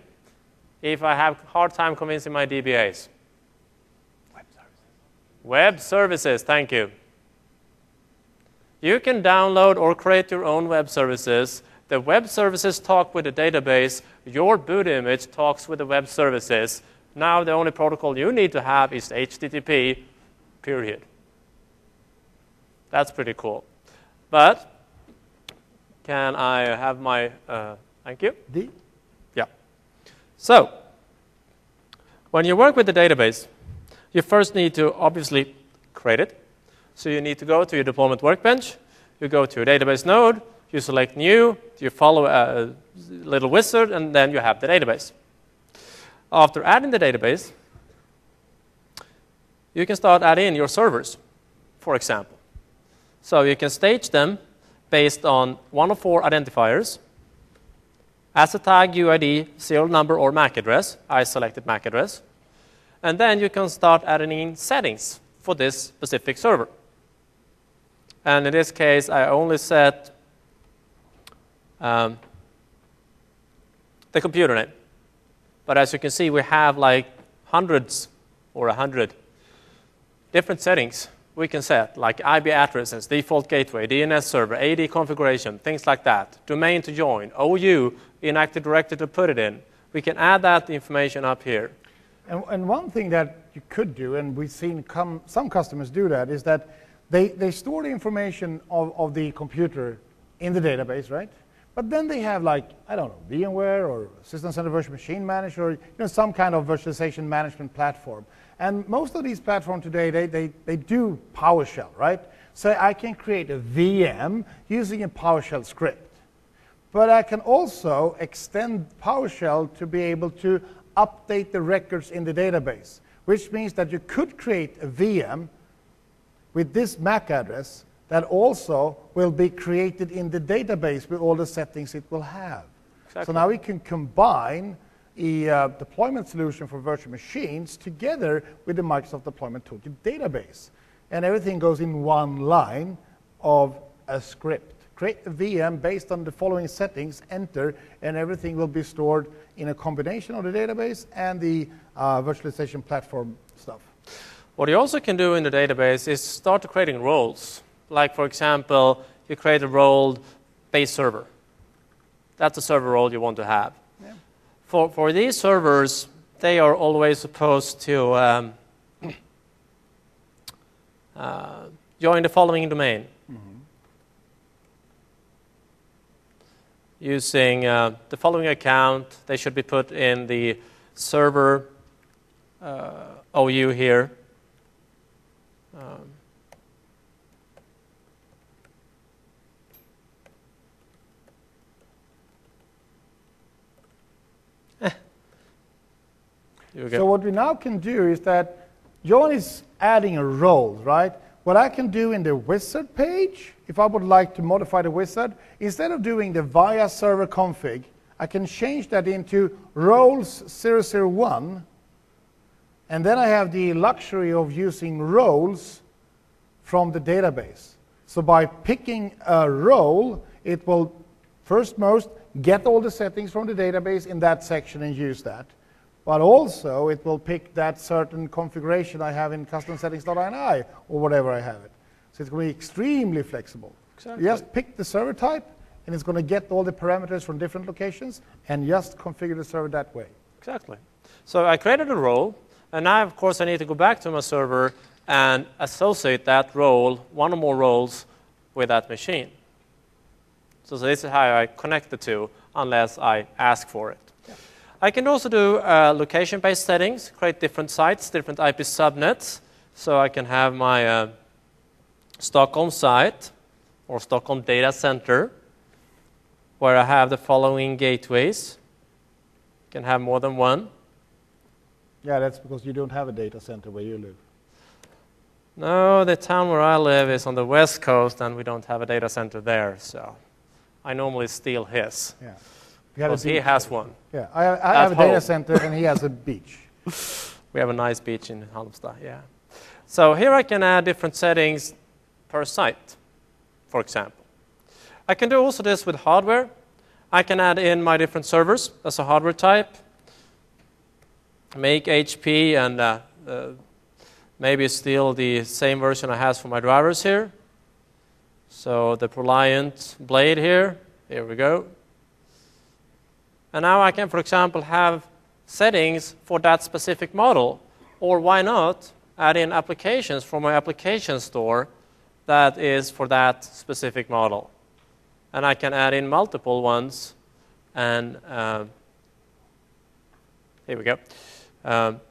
if I have hard time convincing my DBAs? Web services. Web services, thank you. You can download or create your own web services. The web services talk with the database. Your boot image talks with the web services. Now the only protocol you need to have is HTTP, period. That's pretty cool. But can I have my, uh, thank you? D? Yeah. So, when you work with the database, you first need to obviously create it. So you need to go to your deployment workbench, you go to your database node, you select new, you follow a little wizard, and then you have the database. After adding the database, you can start adding in your servers, for example. So you can stage them based on one of four identifiers Asset tag, UID, serial number, or MAC address. I selected MAC address. And then you can start adding in settings for this specific server. And in this case, I only set um, the computer name. But as you can see, we have like hundreds or a hundred different settings we can set, like IP addresses, default gateway, DNS server, AD configuration, things like that, domain to join, OU in Active Directory to put it in. We can add that information up here. And, and one thing that you could do, and we've seen come, some customers do that, is that they, they store the information of, of the computer in the database, right? But then they have like, I don't know, VMware or System Center Virtual Machine Manager, or you know, some kind of virtualization management platform. And most of these platforms today, they, they, they do PowerShell, right? So I can create a VM using a PowerShell script. But I can also extend PowerShell to be able to update the records in the database, which means that you could create a VM with this MAC address that also will be created in the database with all the settings it will have. Exactly. So now we can combine a uh, deployment solution for virtual machines together with the Microsoft Deployment Toolkit database. And everything goes in one line of a script. Create a VM based on the following settings, enter, and everything will be stored in a combination of the database and the uh, virtualization platform stuff. What you also can do in the database is start creating roles. Like, for example, you create a role base server. That's a server role you want to have. For, for these servers, they are always supposed to um, uh, join the following domain. Mm-hmm. Using uh, the following account, they should be put in the server uh, OU here. Um, So what we now can do is that John is adding a role, right? What I can do in the wizard page, if I would like to modify the wizard, instead of doing the via server config, I can change that into roles 001, and then I have the luxury of using roles from the database. So by picking a role, it will first most get all the settings from the database in that section and use that but also it will pick that certain configuration I have in custom settings.ini or whatever I have it. So it's going to be extremely flexible. Exactly. You just pick the server type, and it's going to get all the parameters from different locations and just configure the server that way. Exactly. So I created a role, and now, of course, I need to go back to my server and associate that role, one or more roles, with that machine. So, so this is how I connect the two, unless I ask for it. I can also do uh, location-based settings, create different sites, different IP subnets. So I can have my uh, Stockholm site or Stockholm data center where I have the following gateways. You can have more than one. Yeah, that's because you don't have a data center where you live. No, the town where I live is on the west coast, and we don't have a data center there. So I normally steal his. Yeah. Because he has one. Yeah, I, I have a data center and he has a beach. we have a nice beach in Halmstad, yeah. So here I can add different settings per site, for example. I can do also this with hardware. I can add in my different servers as a hardware type, make HP and uh, uh, maybe still the same version I have for my drivers here. So the ProLiant blade here, here we go. And now I can, for example, have settings for that specific model. Or why not add in applications from my application store that is for that specific model. And I can add in multiple ones and uh, here we go. Um,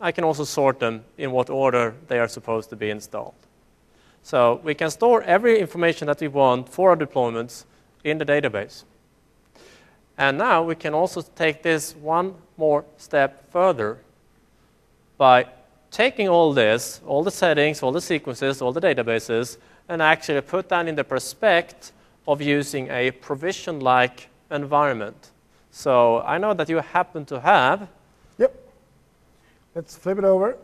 I can also sort them in what order they are supposed to be installed. So we can store every information that we want for our deployments in the database. And now we can also take this one more step further by taking all this, all the settings, all the sequences, all the databases, and actually put that in the perspective of using a provision-like environment. So I know that you happen to have. Yep. Let's flip it over.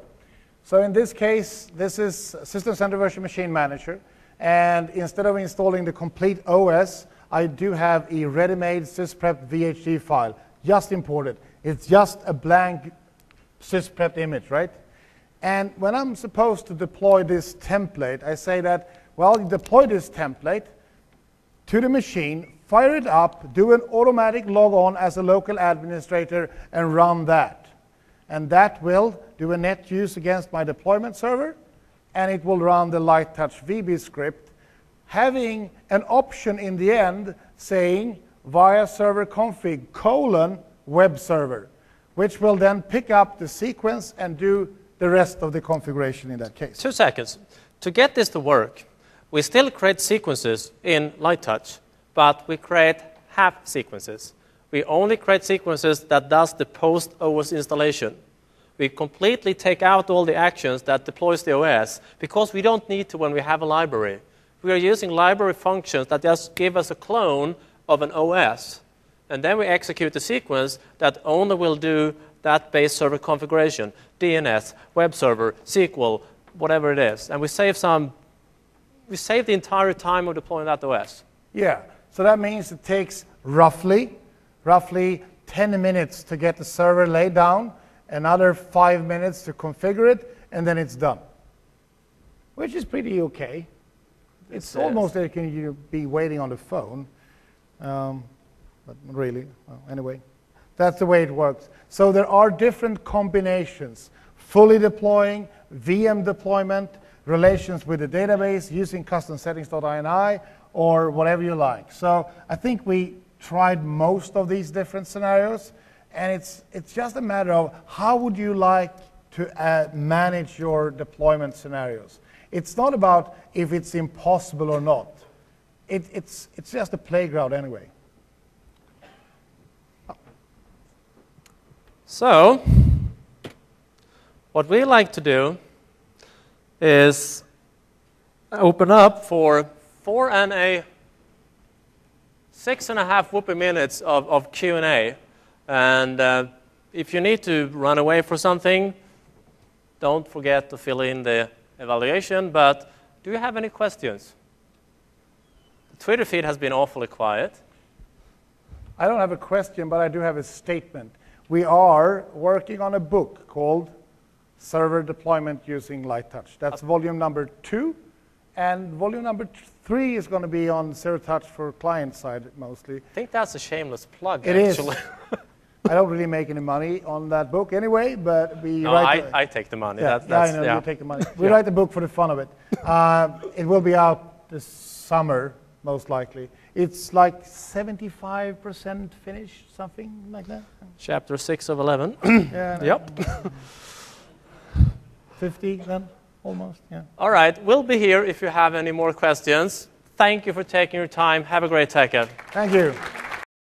So in this case, this is System Center Virtual Machine Manager. And instead of installing the complete OS, I do have a ready-made sysprep VHD file, just imported. It's just a blank sysprep image, right? And when I'm supposed to deploy this template, I say that, well, deploy this template to the machine, fire it up, do an automatic log on as a local administrator, and run that. And that will do a net use against my deployment server, and it will run the LiteTouch VB script, having an option in the end saying via server config colon web server, which will then pick up the sequence and do the rest of the configuration in that case. Two seconds. To get this to work, we still create sequences in LiteTouch but we create half sequences. We only create sequences that does the post-OS installation. We completely take out all the actions that deploys the OS because we don't need to when we have a library. We are using library functions that just give us a clone of an OS. And then we execute the sequence that only will do that base server configuration, DNS, web server, SQL, whatever it is. And we save some, we save the entire time of deploying that OS. Yeah. So that means it takes roughly, roughly 10 minutes to get the server laid down, another five minutes to configure it, and then it's done. Which is pretty okay. It's, almost like you be waiting on the phone. Um, but really, well, anyway, that's the way it works. So there are different combinations. Fully deploying, VM deployment, relations with the database using custom settings.ini, or whatever you like. So I think we tried most of these different scenarios, and it's, it's just a matter of how would you like to uh, manage your deployment scenarios. It's not about if it's impossible or not. It, it's, it's just a playground anyway. So, what we like to do is open up for four and a six and a half whoopee minutes of, of Q&A. And uh, if you need to run away for something, don't forget to fill in the evaluation. But do you have any questions? The Twitter feed has been awfully quiet. I don't have a question, but I do have a statement. We are working on a book called Server Deployment Using Lite Touch. That's volume number two. And volume number three is going to be on Zero Touch for client side mostly. I think that's a shameless plug, It actually. is. I don't really make any money on that book anyway, but we no, write. I, take the money. Yeah, that's, that's, yeah I know yeah. you take the money. We yeah. write the book for the fun of it. Uh, it will be out this summer, most likely. It's like 75% finished, something like that. Chapter 6 of 11. yeah, yep. 50 then? almost, yeah. All right, we'll be here if you have any more questions. Thank you for taking your time. Have a great second. Thank you.